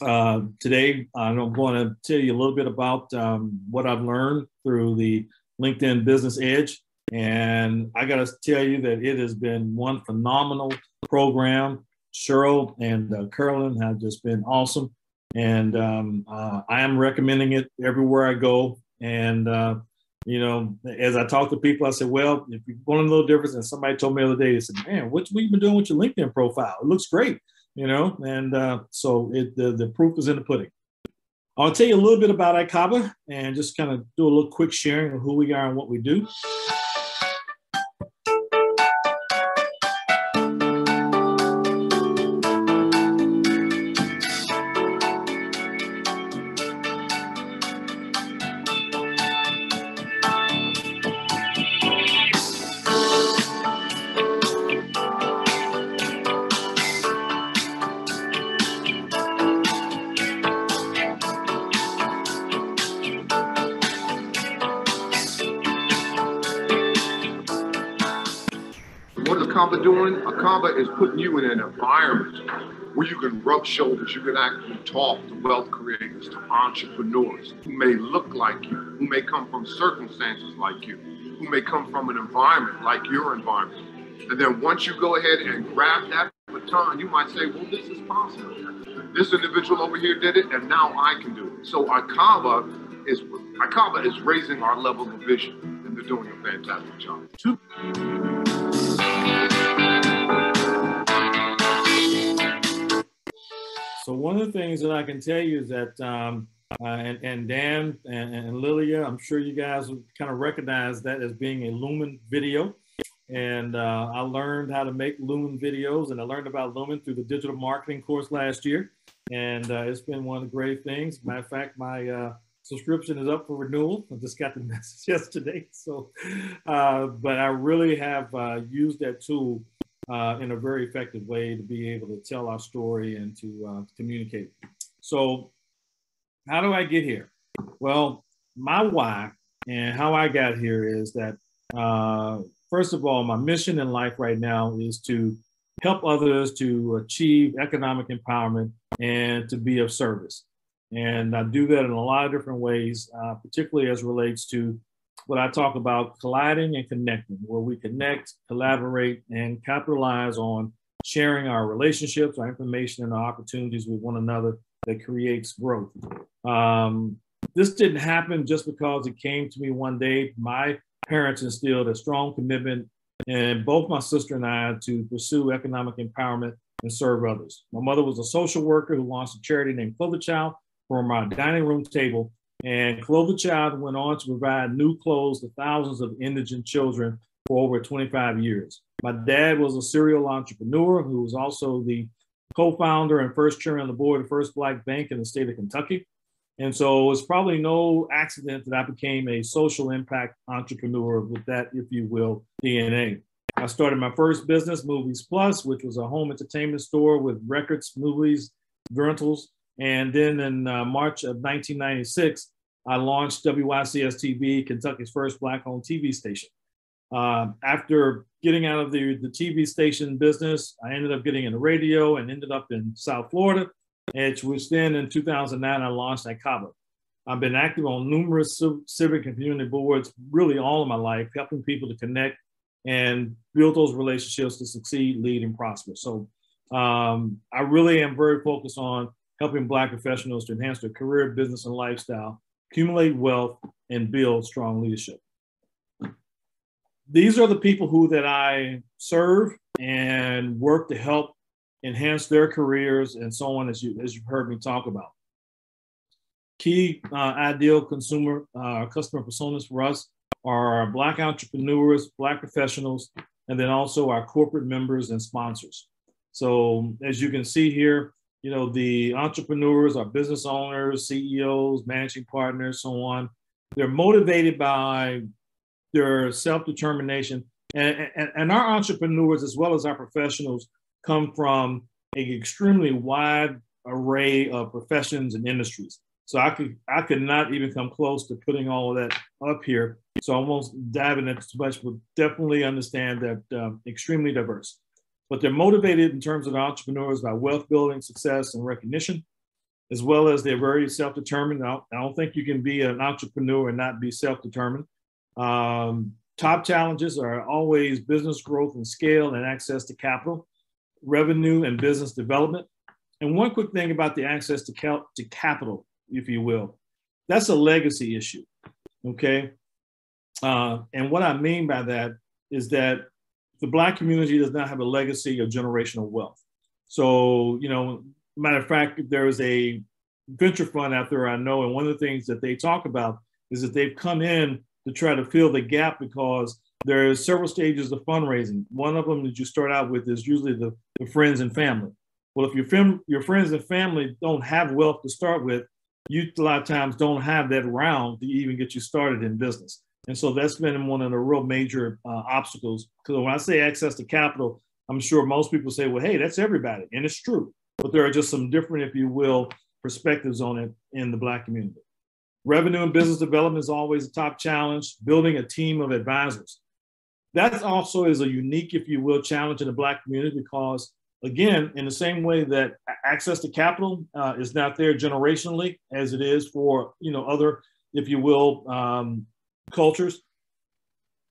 uh, today I'm going to tell you a little bit about um, what I've learned through the LinkedIn Business Edge. And I got to tell you that it has been one phenomenal program. Cheryl and uh, Carolyn have just been awesome and um, uh, I am recommending it everywhere I go. And uh, you know, as I talk to people, I said, "Well, if you want know the difference," and somebody told me the other day, they said, "Man, what we been doing with your LinkedIn profile? It looks great." You know, and uh, so it the, the proof is in the pudding. I'll tell you a little bit about ICABA and just kind of do a little quick sharing of who we are and what we do. Is putting you in an environment where you can rub shoulders, you can actually talk to wealth creators, to entrepreneurs who may look like you, who may come from circumstances like you, who may come from an environment like your environment. And then once you go ahead and grab that baton, you might say, well, this is possible. This individual over here did it, and now I can do it. So ICABA is ICABA is raising our level of vision, and they're doing a fantastic job. So one of the things that I can tell you is that, um, uh, and, and Dan and, and Lilia, I'm sure you guys kind of recognize that as being a Lumen video. And uh, I learned how to make Lumen videos, and I learned about Lumen through the digital marketing course last year. And uh, it's been one of the great things. Matter of fact, my uh, subscription is up for renewal. I just got the message yesterday. So, uh, but I really have uh, used that tool uh, in a very effective way to be able to tell our story and to communicate. So, how do I get here? Well, my why and how I got here is that first of all, my mission in life right now is to help others to achieve economic empowerment and to be of service. And I do that in a lot of different ways, uh, particularly as relates to what I talk about colliding and connecting, where we connect, collaborate, and capitalize on sharing our relationships, our information, and our opportunities with one another that creates growth. Um, this didn't happen just because it came to me one day. My parents instilled a strong commitment in both my sister and I to pursue economic empowerment and serve others. My mother was a social worker who launched a charity named Clothe a Child from our dining room table. And Clothe a Child went on to provide new clothes to thousands of indigent children for over 25 years. My dad was a serial entrepreneur who was also the co-founder and first chairman of the board of the first black bank in the state of Kentucky. And so it's probably no accident that I became a social impact entrepreneur with that, if you will, DNA. I started my first business, Movies Plus, which was a home entertainment store with records, movies, rentals. And then in uh, March of 1996, I launched WYCS TV, Kentucky's first Black owned TV station. Uh, after getting out of the, the TV station business, I ended up getting into radio and ended up in South Florida which was then in 2009, I launched ICABA. I've been active on numerous civic and community boards really all of my life, helping people to connect and build those relationships to succeed, lead, and prosper. So um, I really am very focused on helping Black professionals to enhance their career, business, and lifestyle, accumulate wealth, and build strong leadership. These are the people who that I serve and work to help enhance their careers, and so on, as, you, as you've heard me talk about. Key uh, ideal consumer uh, customer personas for us are our Black entrepreneurs, Black professionals, and then also our corporate members and sponsors. So as you can see here, you know, the entrepreneurs, our business owners, CEOs, managing partners, so on, they're motivated by their self-determination. And, and, and our entrepreneurs, as well as our professionals, come from an extremely wide array of professions and industries. So I could I could not even come close to putting all of that up here. So I won't dive into too much, but definitely understand that um, extremely diverse. But they're motivated in terms of entrepreneurs by wealth building, success, and recognition, as well as they're very self-determined. I don't, think you can be an entrepreneur and not be self-determined. Um, top challenges are always business growth and scale and access to capital revenue and business development. And one quick thing about the access to, cal- to capital, if you will, that's a legacy issue. Okay. Uh, and what I mean by that is that the Black community does not have a legacy of generational wealth. So, you know, matter of fact, there is a venture fund out there I know, and one of the things that they talk about is that they've come in to try to fill the gap because there are several stages of fundraising. One of them that you start out with is usually the, the friends and family. Well, if your, fam- your friends and family don't have wealth to start with, you a lot of times don't have that round to even get you started in business. And so that's been one of the real major uh, obstacles. Because when I say access to capital, I'm sure most people say, well, hey, that's everybody. And it's true. But there are just some different, if you will, perspectives on it in the Black community. Revenue and business development is always a top challenge, building a team of advisors that also is a unique, if you will, challenge in the Black community because, again, in the same way that access to capital uh, is not there generationally as it is for you know other, if you will, um, cultures.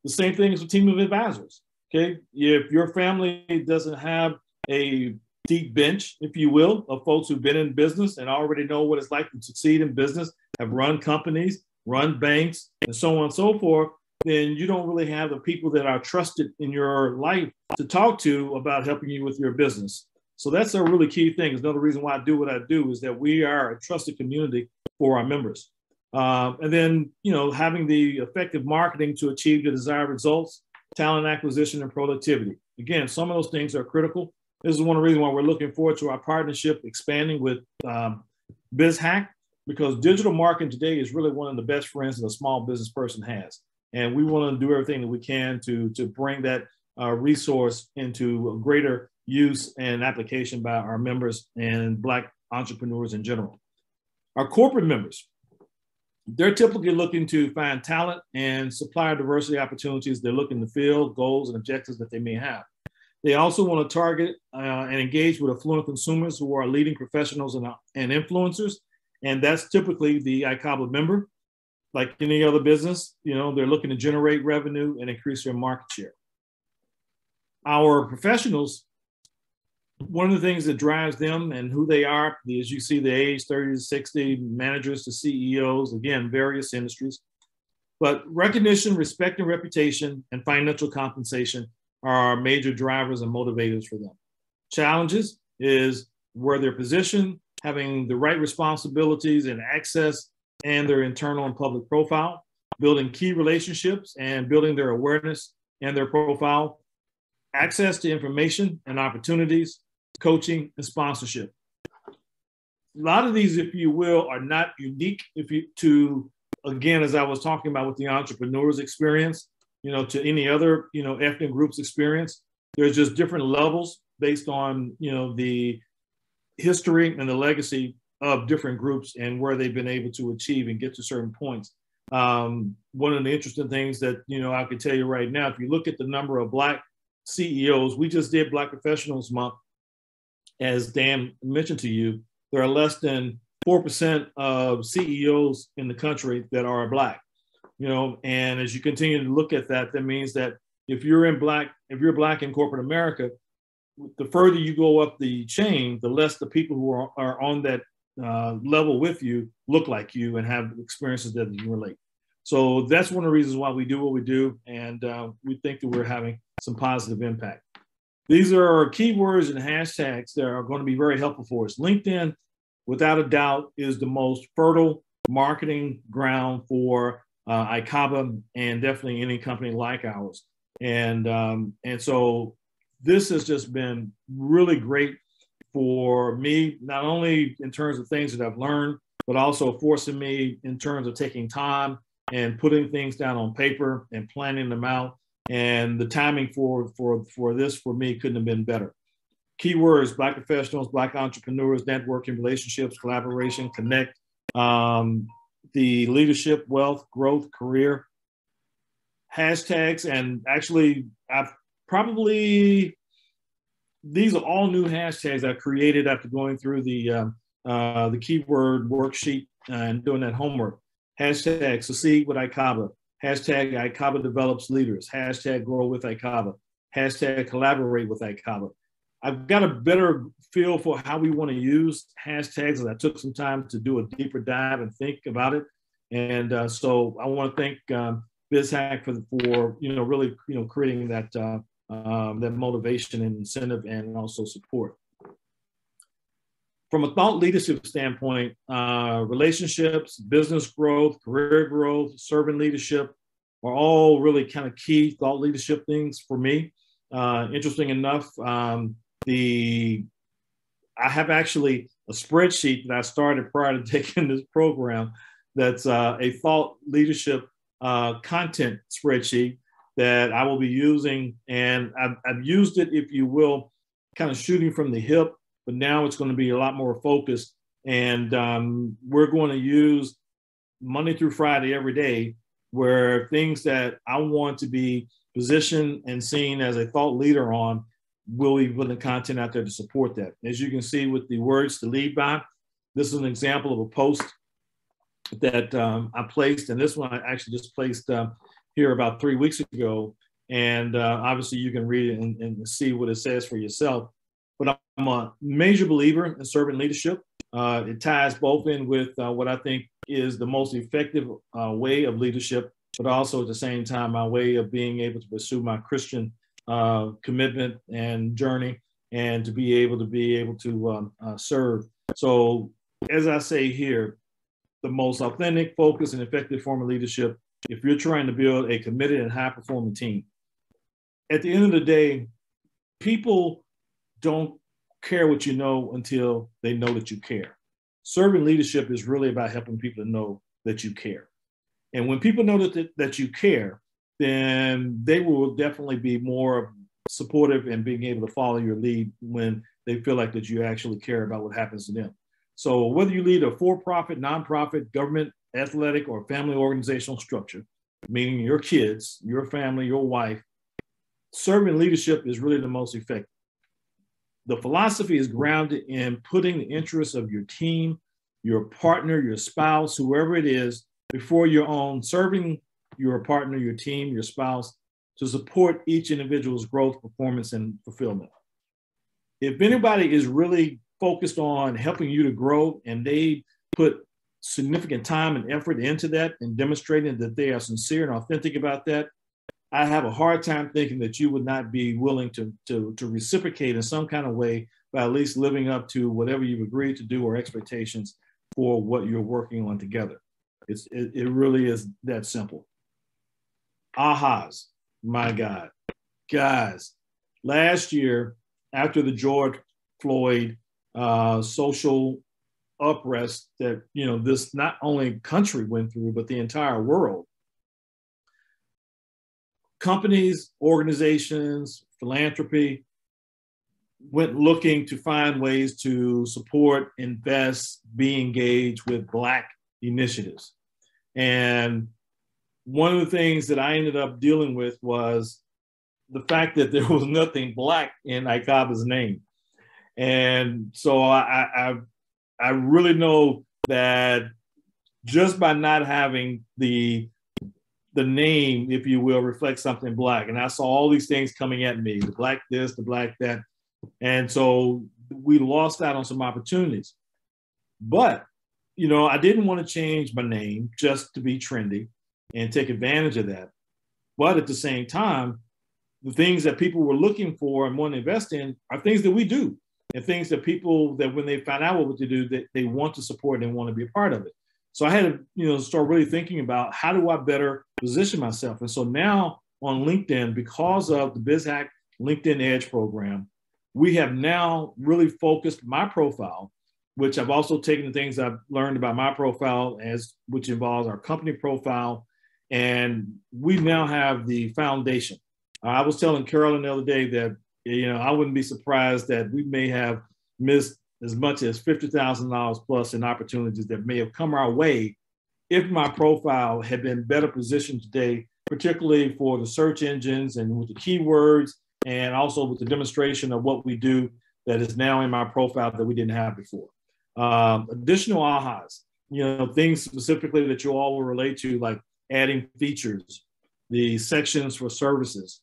The same thing is a team of advisors. Okay, if your family doesn't have a deep bench, if you will, of folks who've been in business and already know what it's like to succeed in business, have run companies, run banks, and so on and so forth, then you don't really have the people that are trusted in your life to talk to about helping you with your business. So that's a really key thing. It's another reason why I do what I do is that we are a trusted community for our members. Uh, and then, you know, having the effective marketing to achieve the desired results talent acquisition, and productivity. Again, some of those things are critical. This is one of the reasons why we're looking forward to our partnership expanding with um, BizHack because digital marketing today is really one of the best friends that a small business person has. And we want to do everything that we can to, to bring that uh, resource into greater use and application by our members and Black entrepreneurs in general. Our corporate members, they're typically looking to find talent and supplier diversity opportunities. They're looking to fill goals and objectives that they may have. They also want to target uh, and engage with affluent consumers who are leading professionals and, uh, and influencers. And that's typically the ICABA member. Like any other business, you know, they're looking to generate revenue and increase their market share. Our professionals one of the things that drives them and who they are is you see the age 30 to 60 managers to CEOs, again, various industries. But recognition, respect, and reputation and financial compensation are our major drivers and motivators for them. Challenges is where they're positioned, having the right responsibilities and access and their internal and public profile, building key relationships and building their awareness and their profile, access to information and opportunities, coaching, and sponsorship. A lot of these, if you will, are not unique if you to again, as I was talking about with the entrepreneur's experience, you know, to any other, you know, ethnic group's experience. There's just different levels based on, you know, the history and the legacy of different groups and where they've been able to achieve and get to certain points. Um, one of the interesting things that, you know, I could tell you right now, if you look at the number of Black CEOs, we just did Black Professionals Month as Dan mentioned to you, there are less than 4% of CEOs in the country that are black. You know, and as you continue to look at that, that means that if you're in black, if you're black in corporate America, the further you go up the chain, the less the people who are, are on that uh, level with you look like you and have experiences that you relate. So that's one of the reasons why we do what we do, and uh, we think that we're having some positive impact. These are keywords and hashtags that are going to be very helpful for us. LinkedIn, without a doubt, is the most fertile marketing ground for uh, ICABA and definitely any company like ours. And um, and so this has just been really great for me, not only in terms of things that I've learned, but also forcing me in terms of taking time and putting things down on paper and planning them out and the timing for for for this for me couldn't have been better. Keywords: Black professionals, Black entrepreneurs, networking, relationships, collaboration, connect. Um, the leadership, wealth, growth, career hashtags, and actually, I've probably these are all new hashtags I created after going through the uh, uh, the keyword worksheet and doing that homework. Hashtag succeed with ICABA, Hashtag ICABA develops leaders. Hashtag grow with ICABA. Hashtag collaborate with ICABA. I've got a better feel for how we want to use hashtags, and I took some time to do a deeper dive and think about it. And uh, so I want to thank um, BizHack for, for you know really you know creating that uh, um, that motivation and incentive and also support from a thought leadership standpoint, uh, relationships, business growth, career growth, servant leadership are all really kind of key thought leadership things for me. Uh, interesting enough, um, the I have actually a spreadsheet that I started prior to taking this program that's uh, a thought leadership uh, content spreadsheet that I will be using. And I've, I've used it, if you will, kind of shooting from the hip but now it's going to be a lot more focused. And um, we're going to use Monday through Friday every day, where things that I want to be positioned and seen as a thought leader on will be putting the content out there to support that. As you can see with the words to lead by, this is an example of a post that um, I placed, and this one I actually just placed uh, here about three weeks ago. And uh, obviously, you can read it and, and, see what it says for yourself but I'm a major believer in servant leadership. Uh, it ties both in with uh, what I think is the most effective uh, way of leadership, but also at the same time, my way of being able to pursue my Christian uh, commitment and journey and to be able to be able to um, uh, serve. So, as I say here, the most authentic, focused, and effective form of leadership, if you're trying to build a committed and high performing team, at the end of the day, people don't care what you know until they know that you care. Serving leadership is really about helping people to know that you care. And when people know that, that you care, then they will definitely be more supportive and being able to follow your lead when they feel like that you actually care about what happens to them. So whether you lead a for-profit, nonprofit, government, athletic, or family organizational structure, meaning your kids, your family, your wife, serving leadership is really the most effective. The philosophy is mm-hmm. grounded in putting the interests of your team, your partner, your spouse, whoever it is, before your own, serving your partner, your team, your spouse, to support each individual's growth, performance, and fulfillment. If anybody is really focused on helping you to grow and they put significant time and effort into that and demonstrating that they are sincere and authentic about that, I have a hard time thinking that you would not be willing to, to, to reciprocate in some kind of way by at least living up to whatever you've agreed to do or expectations for what you're working on together. It's, it, it really is that simple. Ahas, my God. Guys, last year, after the George Floyd uh, social unrest that you know this not only country went through, but the entire world, companies, organizations, philanthropy went looking to find ways to support, invest, be engaged with Black initiatives. And one of the things that I ended up dealing with was the fact that there was nothing Black in ICABA's name. And so I, I, I really know that just by not having the the name, if you will, reflect something black. And I saw all these things coming at me, the black this, the black that. And so we lost out on some opportunities. But, you know, I didn't want to change my name just to be trendy and take advantage of that. But at the same time, the things that people were looking for and want to invest in are things that we do and things that people that when they find out what to do, that they want to support and want to be a part of it. So I had to, you know, start really thinking about how do I better position myself. And so now on LinkedIn, because of the BizHack LinkedIn Edge program, we have now really focused my profile, which I've also taken the things I've learned about my profile as which involves our company profile. And we now have the foundation. I was telling Carolyn the other day that you know, I wouldn't be surprised that we may have missed as much as $50,000 plus in opportunities that may have come our way if my profile had been better positioned today, particularly for the search engines and with the keywords, and also with the demonstration of what we do that is now in my profile that we didn't have before. Um, additional ahas, you know, things specifically that you all will relate to, like adding features, the sections for services,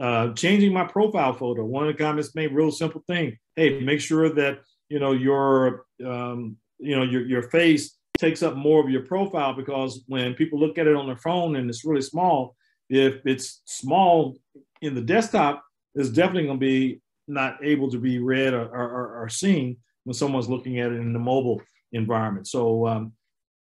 uh, changing my profile photo. One of the comments made real simple thing. Hey, make sure that you know your um, you know your your face takes up more of your profile because when people look at it on their phone and it's really small, if it's small in the desktop, it's definitely going to be not able to be read or, or, or, seen when someone's looking at it in the mobile environment. So, um,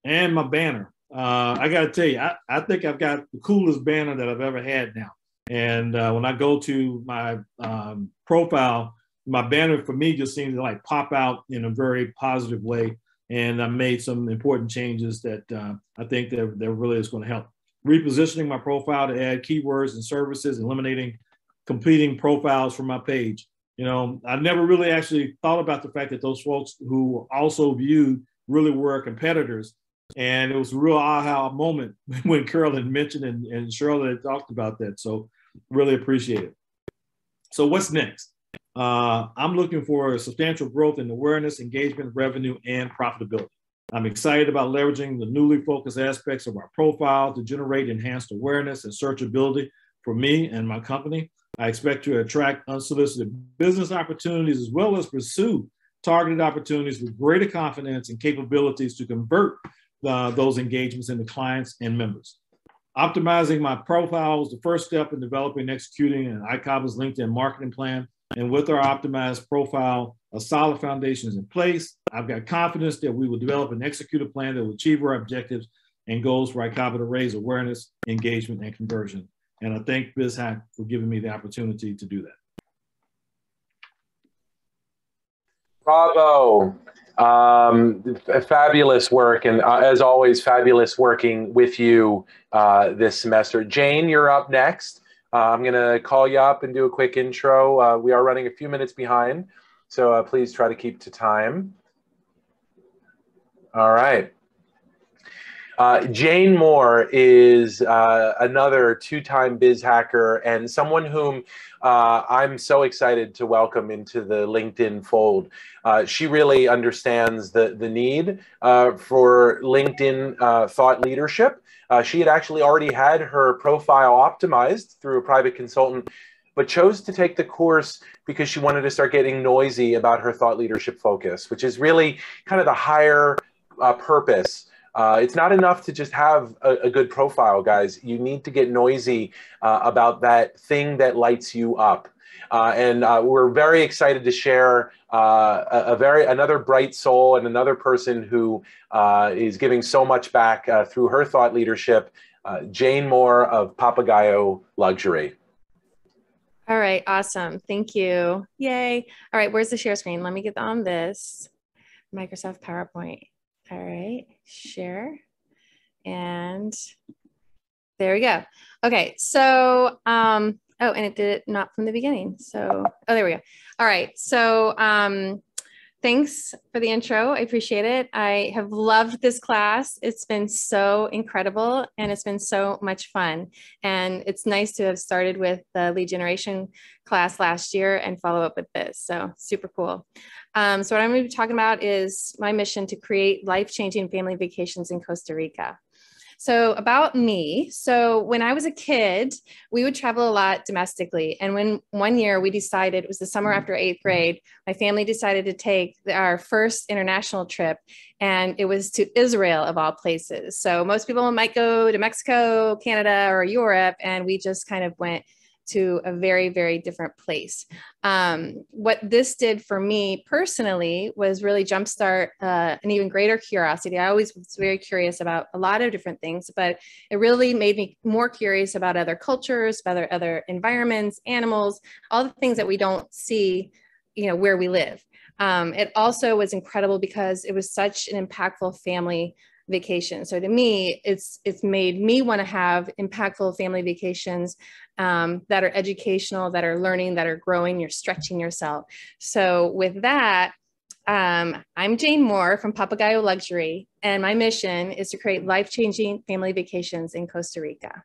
and my banner. Uh, I got to tell you, I, I think I've got the coolest banner that I've ever had now. And uh, when I go to my um, profile, my banner for me just seems to like pop out in a very positive way. And I made some important changes that uh, I think that, that really is going to help. Repositioning my profile to add keywords and services, eliminating competing profiles from my page. You know, I never really actually thought about the fact that those folks who also viewed really were competitors. And it was a real aha moment when Carolyn mentioned and, and had talked about that. So Really appreciate it. So what's next? Uh, I'm looking for substantial growth in awareness, engagement, revenue, and profitability. I'm excited about leveraging the newly focused aspects of our profile to generate enhanced awareness and searchability for me and my company. I expect to attract unsolicited business opportunities as well as pursue targeted opportunities with greater confidence and capabilities to convert uh, those engagements into clients and members. Optimizing my profile was the first step in developing and executing an ICABA's LinkedIn marketing plan. And with our optimized profile, a solid foundation is in place. I've got confidence that we will develop and execute a plan that will achieve our objectives and goals for ICABA to raise awareness, engagement, and conversion. And I thank BizHack for giving me the opportunity to do that. Bravo. Um, fabulous work. And uh, as always, fabulous working with you uh, this semester. Jane, you're up next. Uh, I'm going to call you up and do a quick intro. Uh, we are running a few minutes behind, so uh, please try to keep to time. All right. Uh, Jane Moore is uh, another two-time biz hacker and someone whom uh, I'm so excited to welcome into the LinkedIn fold. She really understands the, the need for LinkedIn thought leadership. She had actually already had her profile optimized through a private consultant, but chose to take the course because she wanted to start getting noisy about her thought leadership focus, which is really kind of the higher purpose uh, it's not enough to just have a, a, good profile, guys. You need to get noisy uh, about that thing that lights you up. Uh, and uh, we're very excited to share uh, a, a, very another bright soul and another person who uh, is giving so much back through her thought leadership, Jane Moore of Papagayo Luxury. All right, awesome. Thank you. Yay. All right, where's the share screen? Let me get on this Microsoft PowerPoint. All right, share. And there we go. Okay, so, um, oh, and it did it not from the beginning. So, oh, there we go. All right, so um, thanks for the intro. I appreciate it. I have loved this class. It's been so incredible and it's been so much fun. And it's nice to have started with the lead generation class last year and follow up with this. So super cool. Um, so what I'm going to be talking about is my mission to create life-changing family vacations in Costa Rica. So about me, so when I was a kid, we would travel a lot domestically. And when one year we decided, it was the summer mm-hmm. after eighth grade, my family decided to take our first international trip and it was to Israel of all places. So most people might go to Mexico, Canada, or Europe. And we just kind of went to a very, very different place. Um, what this did for me personally was really jumpstart uh, an even greater curiosity. I always was very curious about a lot of different things, but it really made me more curious about other cultures, about other environments, animals, all the things that we don't see, you know, where we live. Um, it also was incredible because it was such an impactful family vacation. So to me, it's it's made me want to have impactful family vacations um, that are educational, that are learning, that are growing. You're stretching yourself. So with that, um, I'm Jane Moore from Papagayo Luxury, and my mission is to create life-changing family vacations in Costa Rica.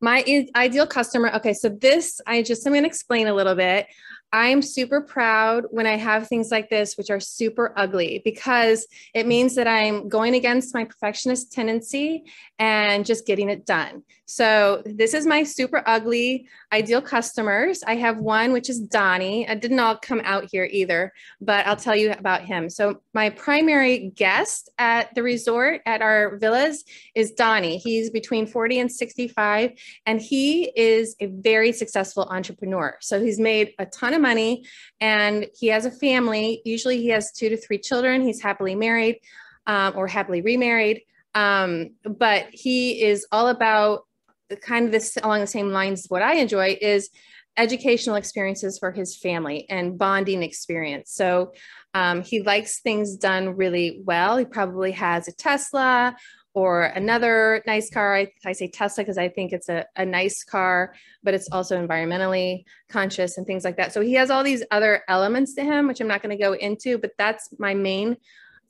My ideal customer, okay, so this, I just, I'm gonna explain a little bit. I'm super proud when I have things like this, which are super ugly, because it means that I'm going against my perfectionist tendency and just getting it done. So this is my super ugly ideal customers. I have one, which is Donnie. I didn't all come out here either, but I'll tell you about him. So my primary guest at the resort at our villas is Donnie. He's between 40 and 65, and he is a very successful entrepreneur. So he's made a ton of money and he has a family. Usually he has two to three children. He's happily married um, or happily remarried. Um, but he is all about the kind of this along the same lines what I enjoy is educational experiences for his family and bonding experience. So um, he likes things done really well. He probably has a Tesla or another nice car. I, I say Tesla because I think it's a, a nice car, but it's also environmentally conscious and things like that. So he has all these other elements to him, which I'm not going to go into, but that's my main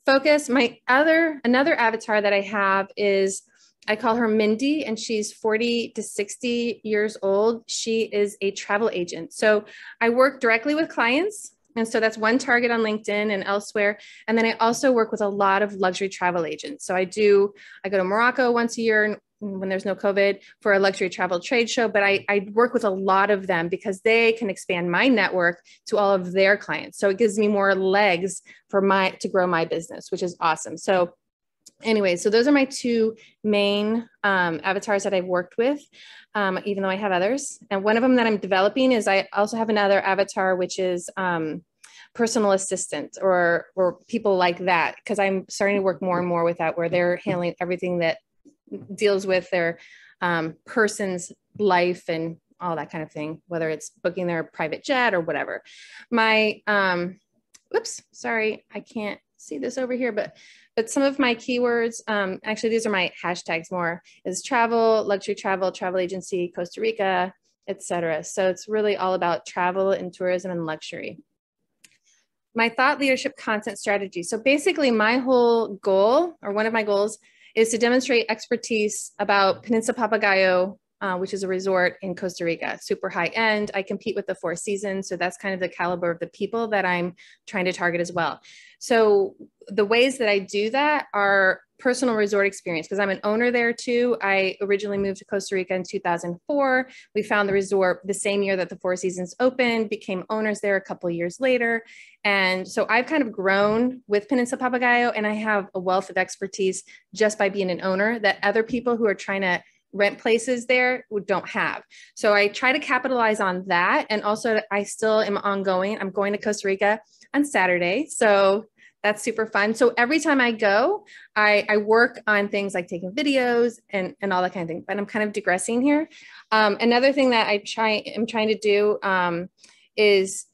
focus. My other, another avatar that I have is I call her Mindy, and she's 40 to 60 years old. She is a travel agent. So I work directly with clients and so that's one target on LinkedIn and elsewhere. And then I also work with a lot of luxury travel agents. So I do, I go to Morocco once a year when there's no COVID for a luxury travel trade show, but I, I work with a lot of them because they can expand my network to all of their clients. So it gives me more legs for my to grow my business, which is awesome. So anyway, so those are my two main um, avatars that I've worked with, um, even though I have others. And one of them that I'm developing is I also have another avatar, which is um, personal assistant or or people like that, because I'm starting to work more and more with that, where they're handling everything that deals with their um, person's life and all that kind of thing, whether it's booking their private jet or whatever. My, um, oops, sorry, I can't see this over here, but but some of my keywords, um, actually, these are my hashtags more, is travel, luxury travel, travel agency, Costa Rica, etc. So it's really all about travel and tourism and luxury. My thought leadership content strategy. So basically my whole goal or one of my goals is to demonstrate expertise about Peninsula Papagayo uh, which is a resort in Costa Rica, super high end. I compete with the Four Seasons. So that's kind of the caliber of the people that I'm trying to target as well. So the ways that I do that are personal resort experience because I'm an owner there too. I originally moved to Costa Rica in 2004. We found the resort the same year that the Four Seasons opened, became owners there a couple years later. And so I've kind of grown with Peninsula Papagayo and I have a wealth of expertise just by being an owner that other people who are trying to rent places there don't have. So I try to capitalize on that. And also, I still am ongoing. I'm going to Costa Rica on Saturday. So that's super fun. So every time I go, I, I work on things like taking videos and, and all that kind of thing. But I'm kind of digressing here. Um, another thing that I try am trying to do um, is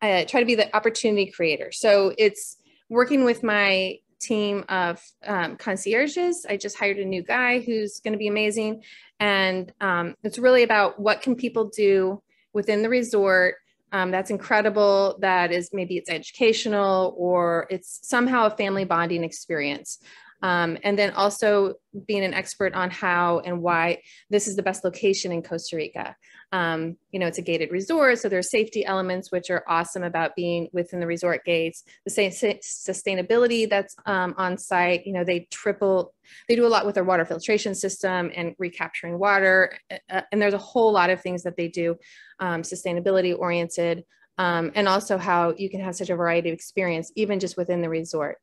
uh, try to be the opportunity creator. So it's working with my team of um, concierges. I just hired a new guy who's going to be amazing. And um, it's really about what can people do within the resort um, that's incredible that is maybe it's educational or it's somehow a family bonding experience um, and then also being an expert on how and why this is the best location in Costa Rica. Um, you know, it's a gated resort, so there's safety elements which are awesome about being within the resort gates. The same sustainability that's um, on site. You know, they triple, they do a lot with their water filtration system and recapturing water, uh, and there's a whole lot of things that they do, um, sustainability oriented. Um, and also how you can have such a variety of experience even just within the resort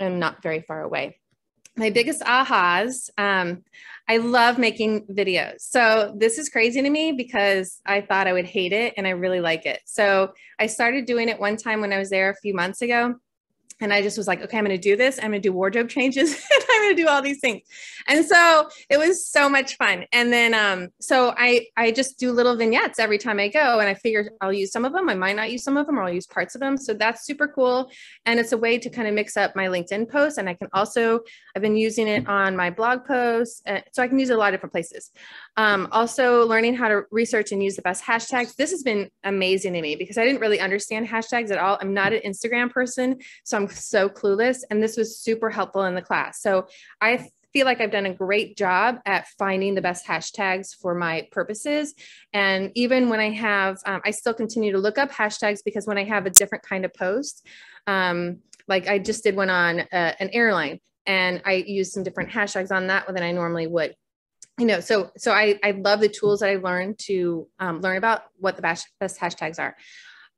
and not very far away my biggest ahas um, i love making videos. So this is crazy to me because i thought i would hate it and i really like it. So i started doing it one time when i was there a few months ago and I just was like, okay, I'm going to do this. I'm going to do wardrobe changes and I'm going to do all these things. And so it was so much fun. And then, um, so I, I just do little vignettes every time I go and I figure I'll use some of them. I might not use some of them or I'll use parts of them. So that's super cool. And it's a way to kind of mix up my LinkedIn posts. And I can also, I've been using it on my blog posts. Uh, so I can use it a lot of different places. Um, also learning how to research and use the best hashtags. This has been amazing to me because I didn't really understand hashtags at all. I'm not an Instagram person. So I'm so clueless. And this was super helpful in the class. So I feel like I've done a great job at finding the best hashtags for my purposes. And even when I have, um, I still continue to look up hashtags because when I have a different kind of post, um, like I just did one on uh, an airline and I used some different hashtags on that than I normally would. You know, so so I, I love the tools that I learned to um, learn about what the best, best hashtags are.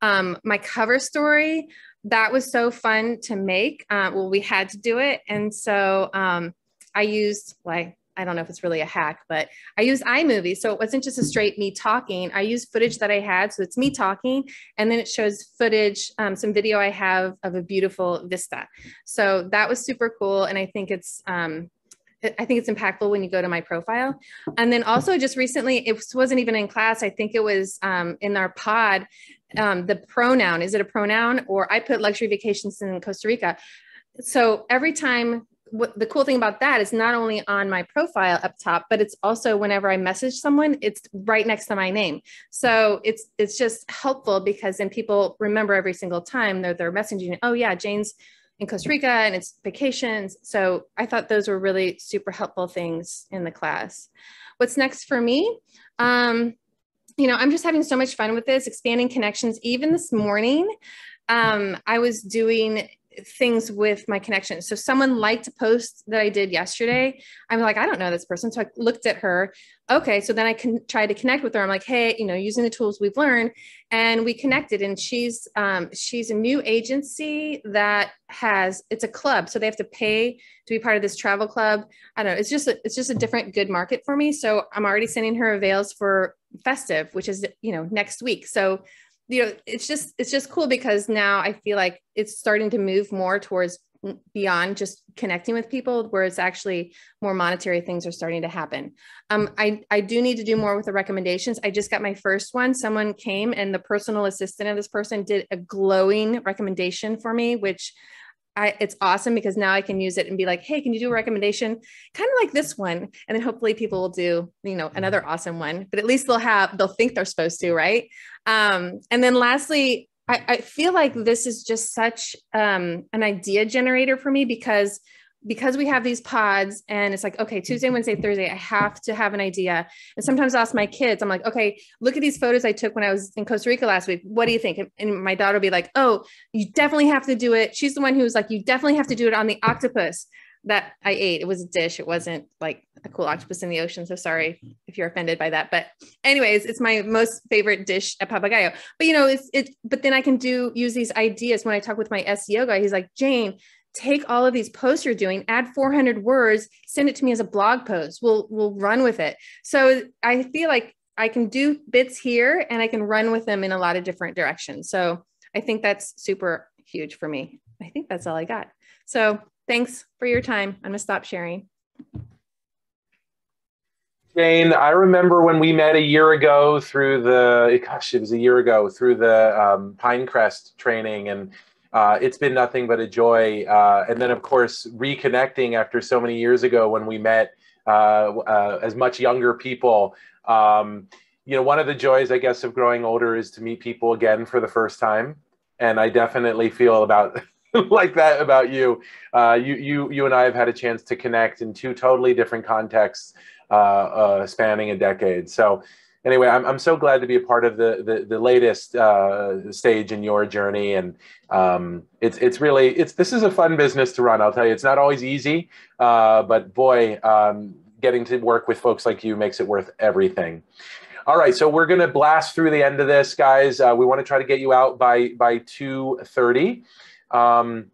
Um, my cover story, that was so fun to make. Uh, well, we had to do it. And so um, I used like, I don't know if it's really a hack, but I used iMovie. So it wasn't just a straight me talking. I used footage that I had. So it's me talking. And then it shows footage, um, some video I have of a beautiful vista. So that was super cool. And I think it's, um, I think it's impactful when you go to my profile. And then also just recently, it wasn't even in class. I think it was um, in our pod, um, the pronoun, is it a pronoun? Or I put luxury vacations in Costa Rica. So every time, what the cool thing about that is not only on my profile up top, but it's also whenever I message someone, it's right next to my name. So it's it's just helpful because then people remember every single time they're they're messaging, oh yeah, Jane's in Costa Rica and it's vacations. So I thought those were really super helpful things in the class. What's next for me? Um, you know, I'm just having so much fun with this, expanding connections. Even this morning, um, I was doing things with my connections. So someone liked a post that I did yesterday. I'm like, I don't know this person. So I looked at her. Okay. So then I can try to connect with her. I'm like, hey, you know, using the tools we've learned and we connected and she's, um, she's a new agency that has, it's a club. So they have to pay to be part of this travel club. I don't know. It's just, a, it's just a different good market for me. So I'm already sending her avails for festive, which is, you know, next week. So you know it's just it's just cool because now i feel like it's starting to move more towards beyond just connecting with people where it's actually more monetary things are starting to happen. Um, I, I do need to do more with the recommendations. I just got my first one. Someone came and the personal assistant of this person did a glowing recommendation for me which I, it's awesome because now I can use it and be like, hey, can you do a recommendation? Kind of like this one. And then hopefully people will do, you know, another awesome one, but at least they'll have, they'll think they're supposed to, right? Um, and then lastly, I, I feel like this is just such um, an idea generator for me because because we have these pods and it's like okay tuesday mm-hmm. wednesday thursday i have to have an idea and sometimes i ask my kids i'm like okay look at these photos i took when i was in costa rica last week what do you think and my daughter will be like oh you definitely have to do it she's the one who was like you definitely have to do it on the octopus that I ate. It was a dish. It wasn't like a cool octopus in the ocean. So sorry if you're offended by that. But anyways, it's my most favorite dish at Papagayo. But you know, it's it. But then I can do use these ideas when I talk with my SEO guy. He's like, Jane, take all of these posts you're doing, add 400 words, send it to me as a blog post. We'll we'll run with it. So I feel like I can do bits here and I can run with them in a lot of different directions. So I think that's super huge for me. I think that's all I got. So Thanks for your time. I'm going to stop sharing. Jane, I remember when we met a year ago through the, gosh, it was a year ago through the um, Pinecrest training, and uh, it's been nothing but a joy. Uh, and then, of course, reconnecting after so many years ago when we met uh, uh as much younger people. Um, you know, one of the joys, I guess, of growing older is to meet people again for the first time. And I definitely feel about like that about you. Uh, you, you, you and I have had a chance to connect in two totally different contexts, uh, uh, spanning a decade. So, anyway, I'm, I'm so glad to be a part of the the, the latest uh, stage in your journey, and um, it's it's really it's this is a fun business to run. I'll tell you, it's not always easy, uh, but boy, um, getting to work with folks like you makes it worth everything. All right, so we're going to blast through the end of this, guys. Uh, we want to try to get you out by by two thirty. Um,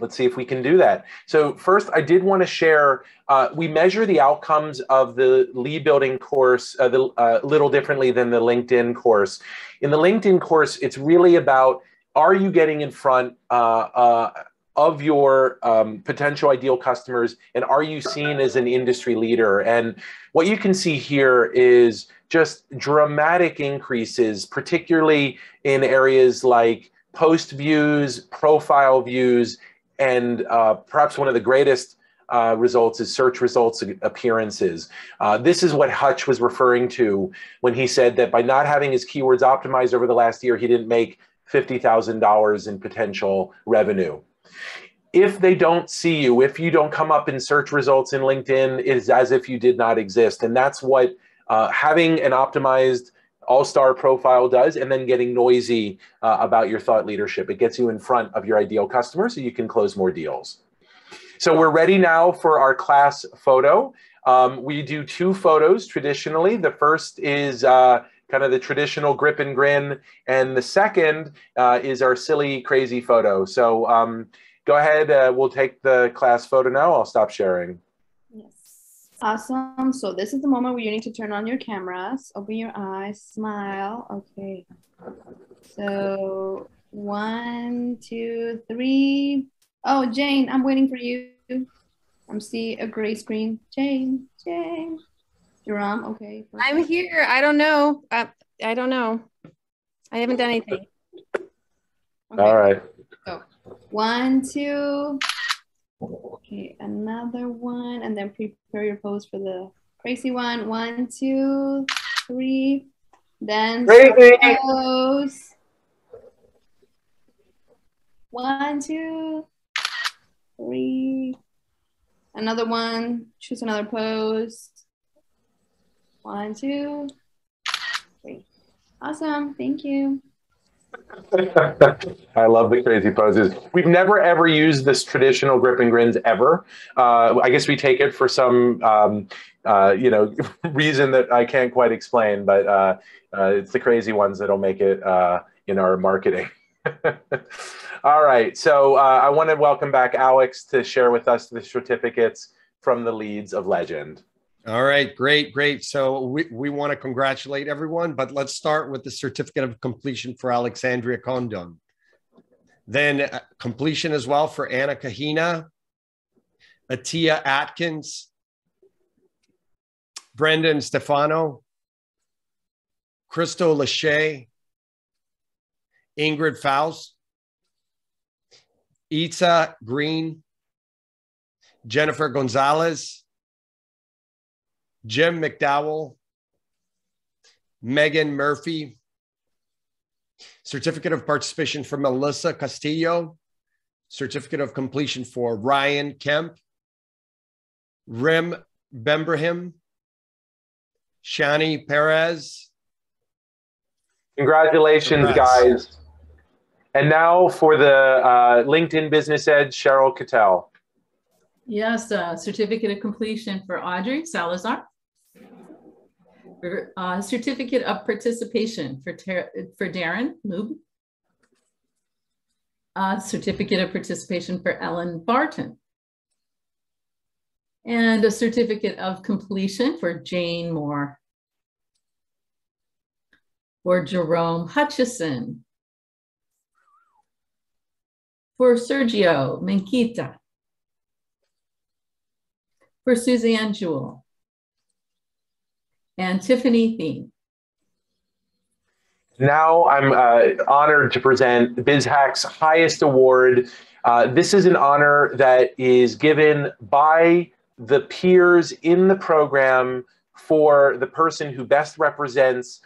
let's see if we can do that. So first, I did want to share, uh, we measure the outcomes of the lead building course a uh, uh, little differently than the LinkedIn course. In the LinkedIn course, it's really about, are you getting in front uh, uh, of your um, potential ideal customers and are you seen as an industry leader? And what you can see here is just dramatic increases, particularly in areas like post views, profile views, and uh, perhaps one of the greatest uh, results is search results appearances. Uh, this is what Hutch was referring to when he said that by not having his keywords optimized over the last year, he didn't make $50,000 in potential revenue. If they don't see you, if you don't come up in search results in LinkedIn, it is as if you did not exist. And that's what uh, having an optimized all-star profile does and then getting noisy uh, about your thought leadership. It gets you in front of your ideal customer so you can close more deals. So we're ready now for our class photo. Um, we do two photos traditionally. The first is uh, kind of the traditional grip and grin and the second uh, is our silly crazy photo. So um, go ahead uh, we'll take the class photo now. I'll stop sharing Awesome. So this is the moment where you need to turn on your cameras, open your eyes, smile. Okay. So one, two, three. Oh, Jane, I'm waiting for you. I'm see a gray screen. Jane, Jane. Jerome, okay. Perfect. I'm here. I don't know. Uh, I don't know. I haven't done anything. Okay. All right. So one, two, Okay, another one, and then prepare your pose for the crazy one. One, two, three. Then pose. One, two, three. Another one. Choose another pose. One, two, three. Awesome. Thank you. I love the crazy poses. We've never ever used this traditional grip and grins ever. Uh, I guess we take it for some, um, uh, you know, reason that I can't quite explain, but uh, uh it's the crazy ones that'll make it uh, in our marketing. All right, so uh, I want to welcome back Alex to share with us the certificates from the leads of legend. All right, great, great. So we, we want to congratulate everyone, but let's start with the certificate of completion for Alexandria Condon. Then uh, completion as well for Anna Kahina, Atia Atkins, Brendan Stefano, Crystal Lachey, Ingrid Faust, Itza Green, Jennifer Gonzalez, Jim McDowell, Megan Murphy, certificate of participation for Melissa Castillo, certificate of completion for Ryan Kemp, Rim Bembrahim, Shani Perez. Congratulations, Congrats. guys. And now for the uh, LinkedIn Business Edge, Cheryl Cattell. Yes, uh, certificate of completion for Audrey Salazar. Uh, certificate of participation for, for Darren Lube. Uh, certificate of participation for Ellen Barton. And a certificate of completion for Jane Moore. For Jerome Hutchison. For Sergio Menquita. For Suzanne Jewell. And Tiffany Thiem. Now I'm uh, honored to present BizHack's highest award. Uh, this is an honor that is given by the peers in the program for the person who best represents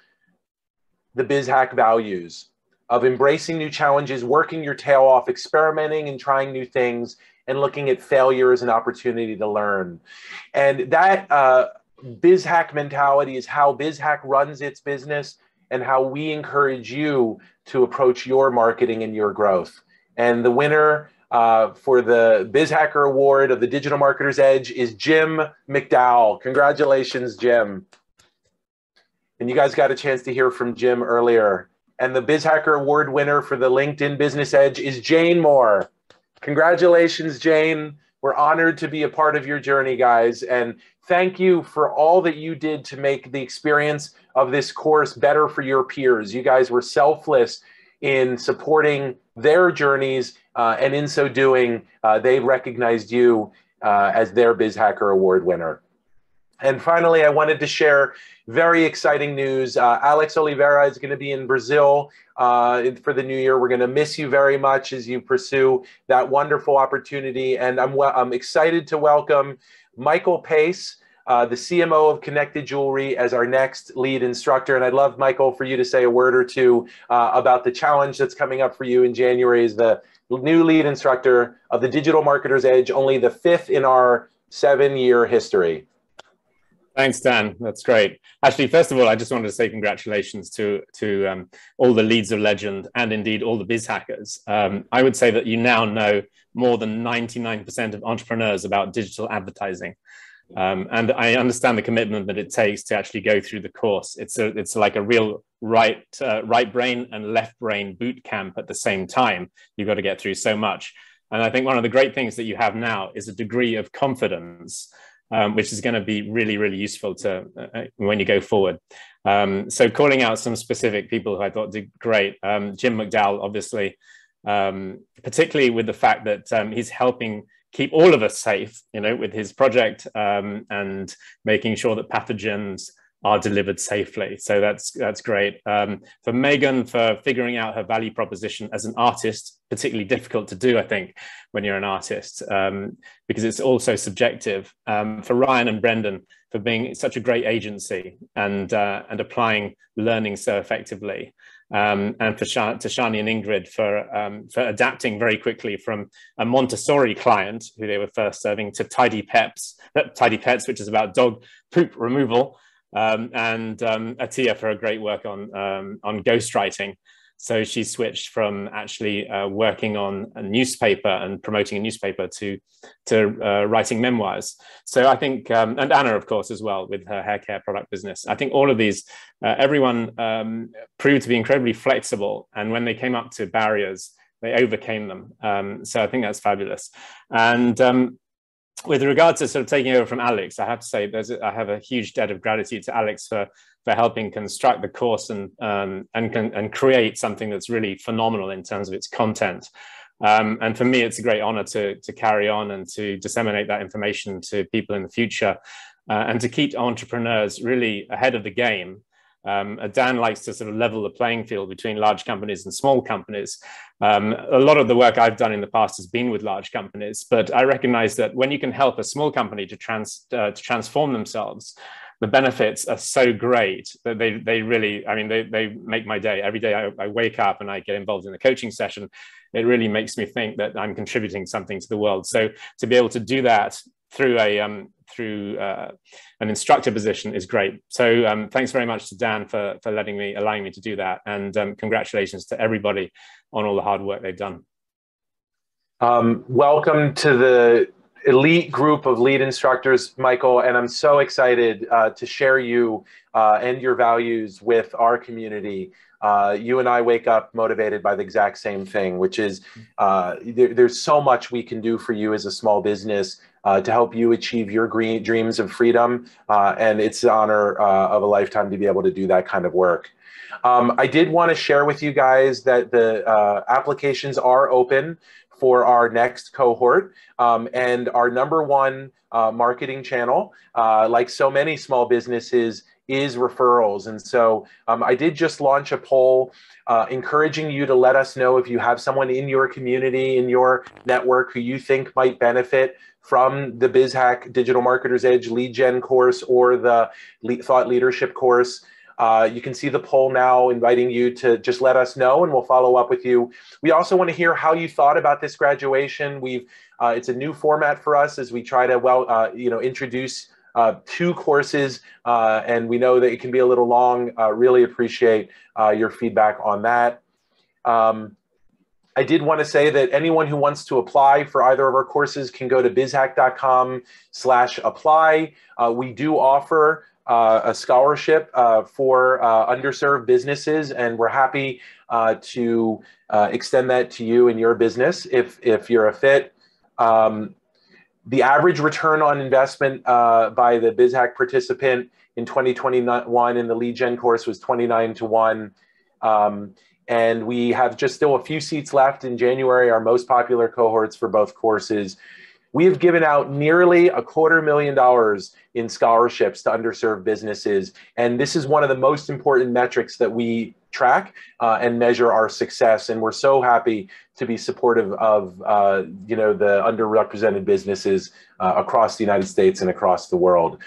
the BizHack values of embracing new challenges, working your tail off, experimenting and trying new things, and looking at failure as an opportunity to learn. And that uh, BizHack mentality is how BizHack runs its business and how we encourage you to approach your marketing and your growth. And the winner uh, for the Biz BizHacker Award of the Digital Marketer's Edge is Jim McDowell. Congratulations, Jim. And you guys got a chance to hear from Jim earlier. And the Biz BizHacker Award winner for the LinkedIn Business Edge is Jane Moore. Congratulations, Jane. We're honored to be a part of your journey, guys. And thank you for all that you did to make the experience of this course better for your peers. You guys were selfless in supporting their journeys, uh, and in so doing, uh, they recognized you uh, as their BizHacker Award winner. And finally, I wanted to share very exciting news. Uh, Alex Oliveira is going to be in Brazil uh, for the new year. We're going to miss you very much as you pursue that wonderful opportunity. And I'm, I'm excited to welcome Michael Pace, uh, the CMO of Connected Jewelry, as our next lead instructor. And I'd love, Michael, for you to say a word or two uh, about the challenge that's coming up for you in January as the new lead instructor of the Digital Marketer's Edge, only the fifth in our seven year history. Thanks, Dan. That's great. Actually, first of all, I just wanted to say congratulations to to um, all the leads of legend and indeed all the biz hackers. Um, I would say that you now know more than 99% of entrepreneurs about digital advertising. Um, and I understand the commitment that it takes to actually go through the course. It's a, it's like a real right uh, right brain and left brain boot camp at the same time. You've got to get through so much. And I think one of the great things that you have now is a degree of confidence um, which is going to be really, really useful to uh, when you go forward. Um, so calling out some specific people who I thought did great. Um, Jim McDowell, obviously, um, particularly with the fact that um, he's helping keep all of us safe, you know, with his project um, and making sure that pathogens are delivered safely. So that's that's great. Um, for Megan for figuring out her value proposition as an artist, particularly difficult to do, I think, when you're an artist, um, because it's also subjective. Um, for Ryan and Brendan for being such a great agency and uh, and applying learning so effectively. Um, and for Sha- to Shani and Ingrid for um, for adapting very quickly from a Montessori client who they were first serving to Tidy Pets, Tidy Pets, which is about dog poop removal, um, and um, Atia for her great work on um, on ghostwriting. So she switched from actually uh, working on a newspaper and promoting a newspaper to to uh, writing memoirs. So I think, um, and Anna, of course, as well with her hair care product business. I think all of these, uh, everyone um, proved to be incredibly flexible, and when they came up to barriers, they overcame them. Um, so I think that's fabulous. And with regard to sort of taking over from Alex, I have to say there's a, I have a huge debt of gratitude to Alex for for helping construct the course and um, and and create something that's really phenomenal in terms of its content. Um, and for me, it's a great honor to to carry on and to disseminate that information to people in the future, uh, and to keep entrepreneurs really ahead of the game um, Dan likes to sort of level the playing field between large companies and small companies. Um, a lot of the work I've done in the past has been with large companies, but I recognize that when you can help a small company to, trans, uh, to transform themselves, the benefits are so great that they, they really, I mean, they, they make my day. Every day I, I wake up and I get involved in a coaching session, it really makes me think that I'm contributing something to the world. So to be able to do that through a um, through uh, an instructor position is great. So um, thanks very much to Dan for, for letting me, allowing me to do that. And um, congratulations to everybody on all the hard work they've done. Um, welcome to the elite group of lead instructors, Michael, and I'm so excited uh, to share you uh, and your values with our community. Uh, you and I wake up motivated by the exact same thing, which is uh, there, there's so much we can do for you as a small business uh, to help you achieve your green, dreams of freedom. Uh, and it's the honor uh, of a lifetime to be able to do that kind of work. Um, I did want to share with you guys that the uh, applications are open for our next cohort. Um, and our number one uh, marketing channel, like so many small businesses, is referrals. And so um, I did just launch a poll uh, encouraging you to let us know if you have someone in your community, in your network who you think might benefit from the BizHack Digital Marketers Edge lead gen course or the Thought Leadership course. Uh, you can see the poll now inviting you to just let us know and we'll follow up with you. We also want to hear how you thought about this graduation. We've uh, it's a new format for us as we try to well uh, you know introduce uh, two courses uh, and we know that it can be a little long. Uh, really appreciate your feedback on that. Um, I did want to say that anyone who wants to apply for either of our courses can go to bizhack.com slash apply. Uh, we do offer uh, a scholarship uh, for uh, underserved businesses, and we're happy uh, to uh, extend that to you and your business if, if you're a fit. Um, the average return on investment by the BizHack participant in 2021 in the lead gen course was 29 to 1. Um, and we have just still a few seats left in January, our most popular cohorts for both courses. We have given out nearly a quarter million dollars in scholarships to underserved businesses. And this is one of the most important metrics that we track uh, and measure our success. And we're so happy to be supportive of uh, you know, the underrepresented businesses uh, across the United States and across the world.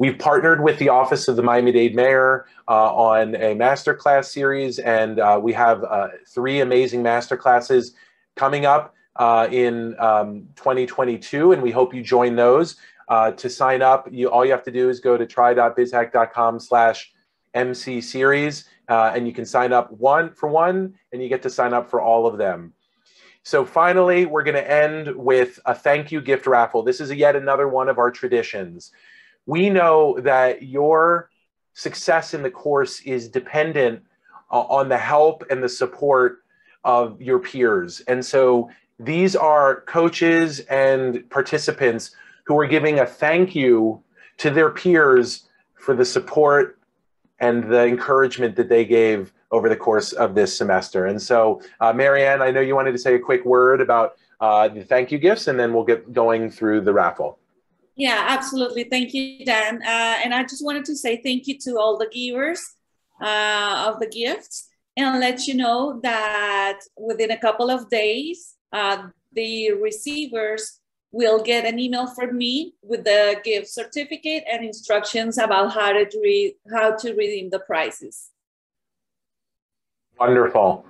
We've partnered with the Office of the Miami-Dade Mayor uh, on a masterclass series, and uh, we have uh, three amazing masterclasses coming up uh, in um, 2022, and we hope you join those. Uh, to sign up, you all you have to do is go to try.bizhack.com slash MC series, uh, and you can sign up one for one, and you get to sign up for all of them. So finally, we're going to end with a thank you gift raffle. This is yet another one of our traditions we know that your success in the course is dependent uh, on the help and the support of your peers. And so these are coaches and participants who are giving a thank you to their peers for the support and the encouragement that they gave over the course of this semester. And so, uh, Marianne, I know you wanted to say a quick word about uh, the thank you gifts, and then we'll get going through the raffle. Yeah, absolutely. Thank you, Dan. Uh, and I just wanted to say thank you to all the givers uh, of the gifts and let you know that within a couple of days, uh, the receivers will get an email from me with the gift certificate and instructions about how to, re- how to redeem the prizes. Wonderful.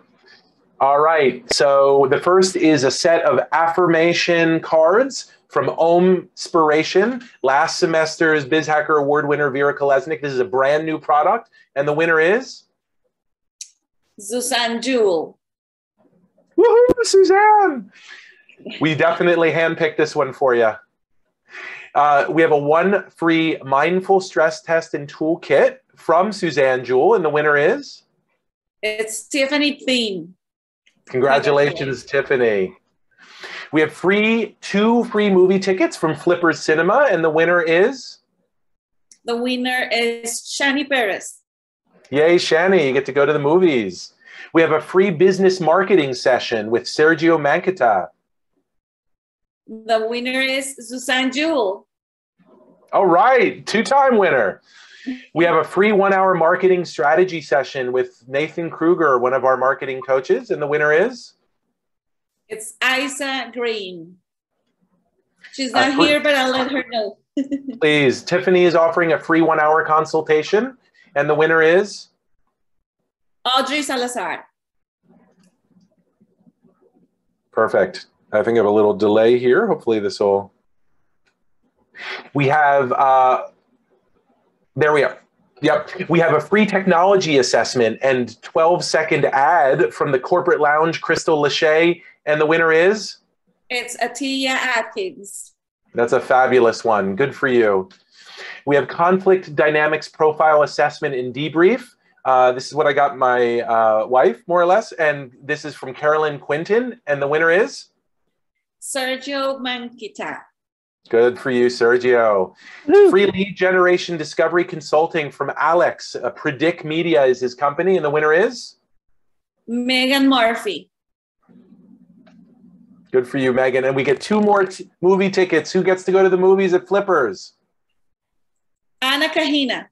All right. So the first is a set of affirmation cards from Om Inspiration, last semester's Biz Hacker Award winner Vera Kolesnik. This is a brand new product, and the winner is Suzanne Jewell. Woohoo, Suzanne! We definitely handpicked this one for you. Uh, we have a one free mindful stress test and toolkit from Suzanne Jewell, and the winner is? It's Tiffany Thiem. Congratulations, Tiffany. We have free two free movie tickets from Flippers Cinema, and the winner is. The winner is Shani Perez. Yay, Shani, you get to go to the movies. We have a free business marketing session with Sergio Mankata. The winner is Suzanne Jewell. All right, two time winner. We have a free one hour marketing strategy session with Nathan Kruger, one of our marketing coaches, and the winner is? It's Isa Green. She's Uh, not free- here, but I'll let her know. Please, Tiffany is offering a free one hour consultation, and the winner is? Audrey Salazar. Perfect. I think I have a little delay here. Hopefully this will. We have, uh, there we are. Yep. We have a free technology assessment and 12 second ad from the corporate lounge, Crystal Lachey. And the winner is? It's Atia Atkins. That's a fabulous one. Good for you. We have conflict dynamics profile assessment and debrief. Uh, this is what I got my uh, wife, more or less. And this is from Carolyn Quinton. And the winner is? Sergio Manquita. Good for you, Sergio. Free lead generation discovery consulting from Alex. Uh, Predict Media is his company, and the winner is? Megan Murphy. Good for you, Megan. And we get two more t- movie tickets. Who gets to go to the movies at Flippers? Anna Kahina.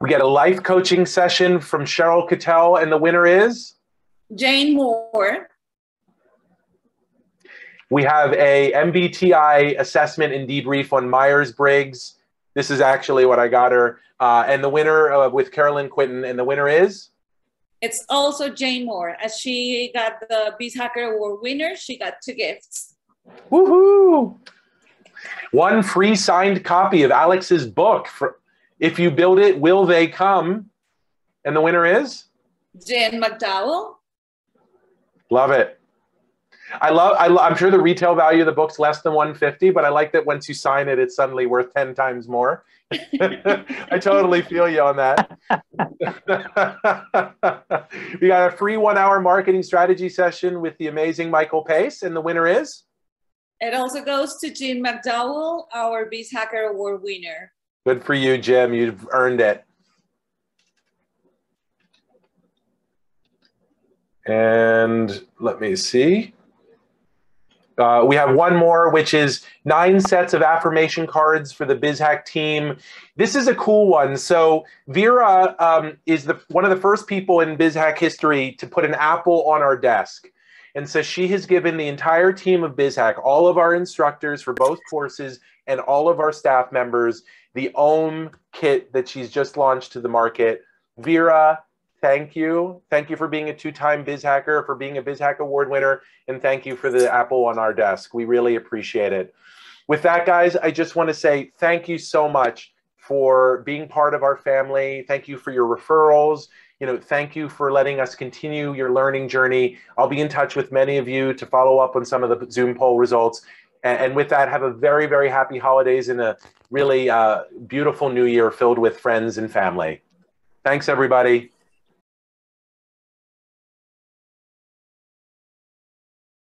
We get a life coaching session from Cheryl Cattell, and the winner is? Jane Moore. We have a MBTI assessment and debrief on Myers Briggs. This is actually what I got her. Uh, and the winner uh, with Carolyn Quinton, and the winner is? It's also Jane Moore. As she got the Biz Hacker Award winner, she got two gifts. Woohoo! One free signed copy of Alex's book. For, if you build it, will they come? And the winner is? Jen McDowell. Love it. I love. I, I'm sure the retail value of the book's less than 150, but I like that once you sign it, it's suddenly worth 10 times more. I totally feel you on that. we got a free one-hour marketing strategy session with the amazing Michael Pace, and the winner is. It also goes to Jean McDowell, our Biz Hacker Award winner. Good for you, Jim. You've earned it. And let me see. Uh, we have one more, which is nine sets of affirmation cards for the BizHack team. This is a cool one. So Vera um, is the one of the first people in BizHack history to put an apple on our desk. And so she has given the entire team of BizHack, all of our instructors for both courses, and all of our staff members, the OM kit that she's just launched to the market. Vera, thank you. Thank you for being a two-time Biz Hacker, for being a BizHack Award winner, and thank you for the apple on our desk. We really appreciate it. With that, guys, I just want to say thank you so much for being part of our family. Thank you for your referrals. You know, thank you for letting us continue your learning journey. I'll be in touch with many of you to follow up on some of the Zoom poll results. And, and with that, have a very, very happy holidays and a really uh, beautiful new year filled with friends and family. Thanks, everybody.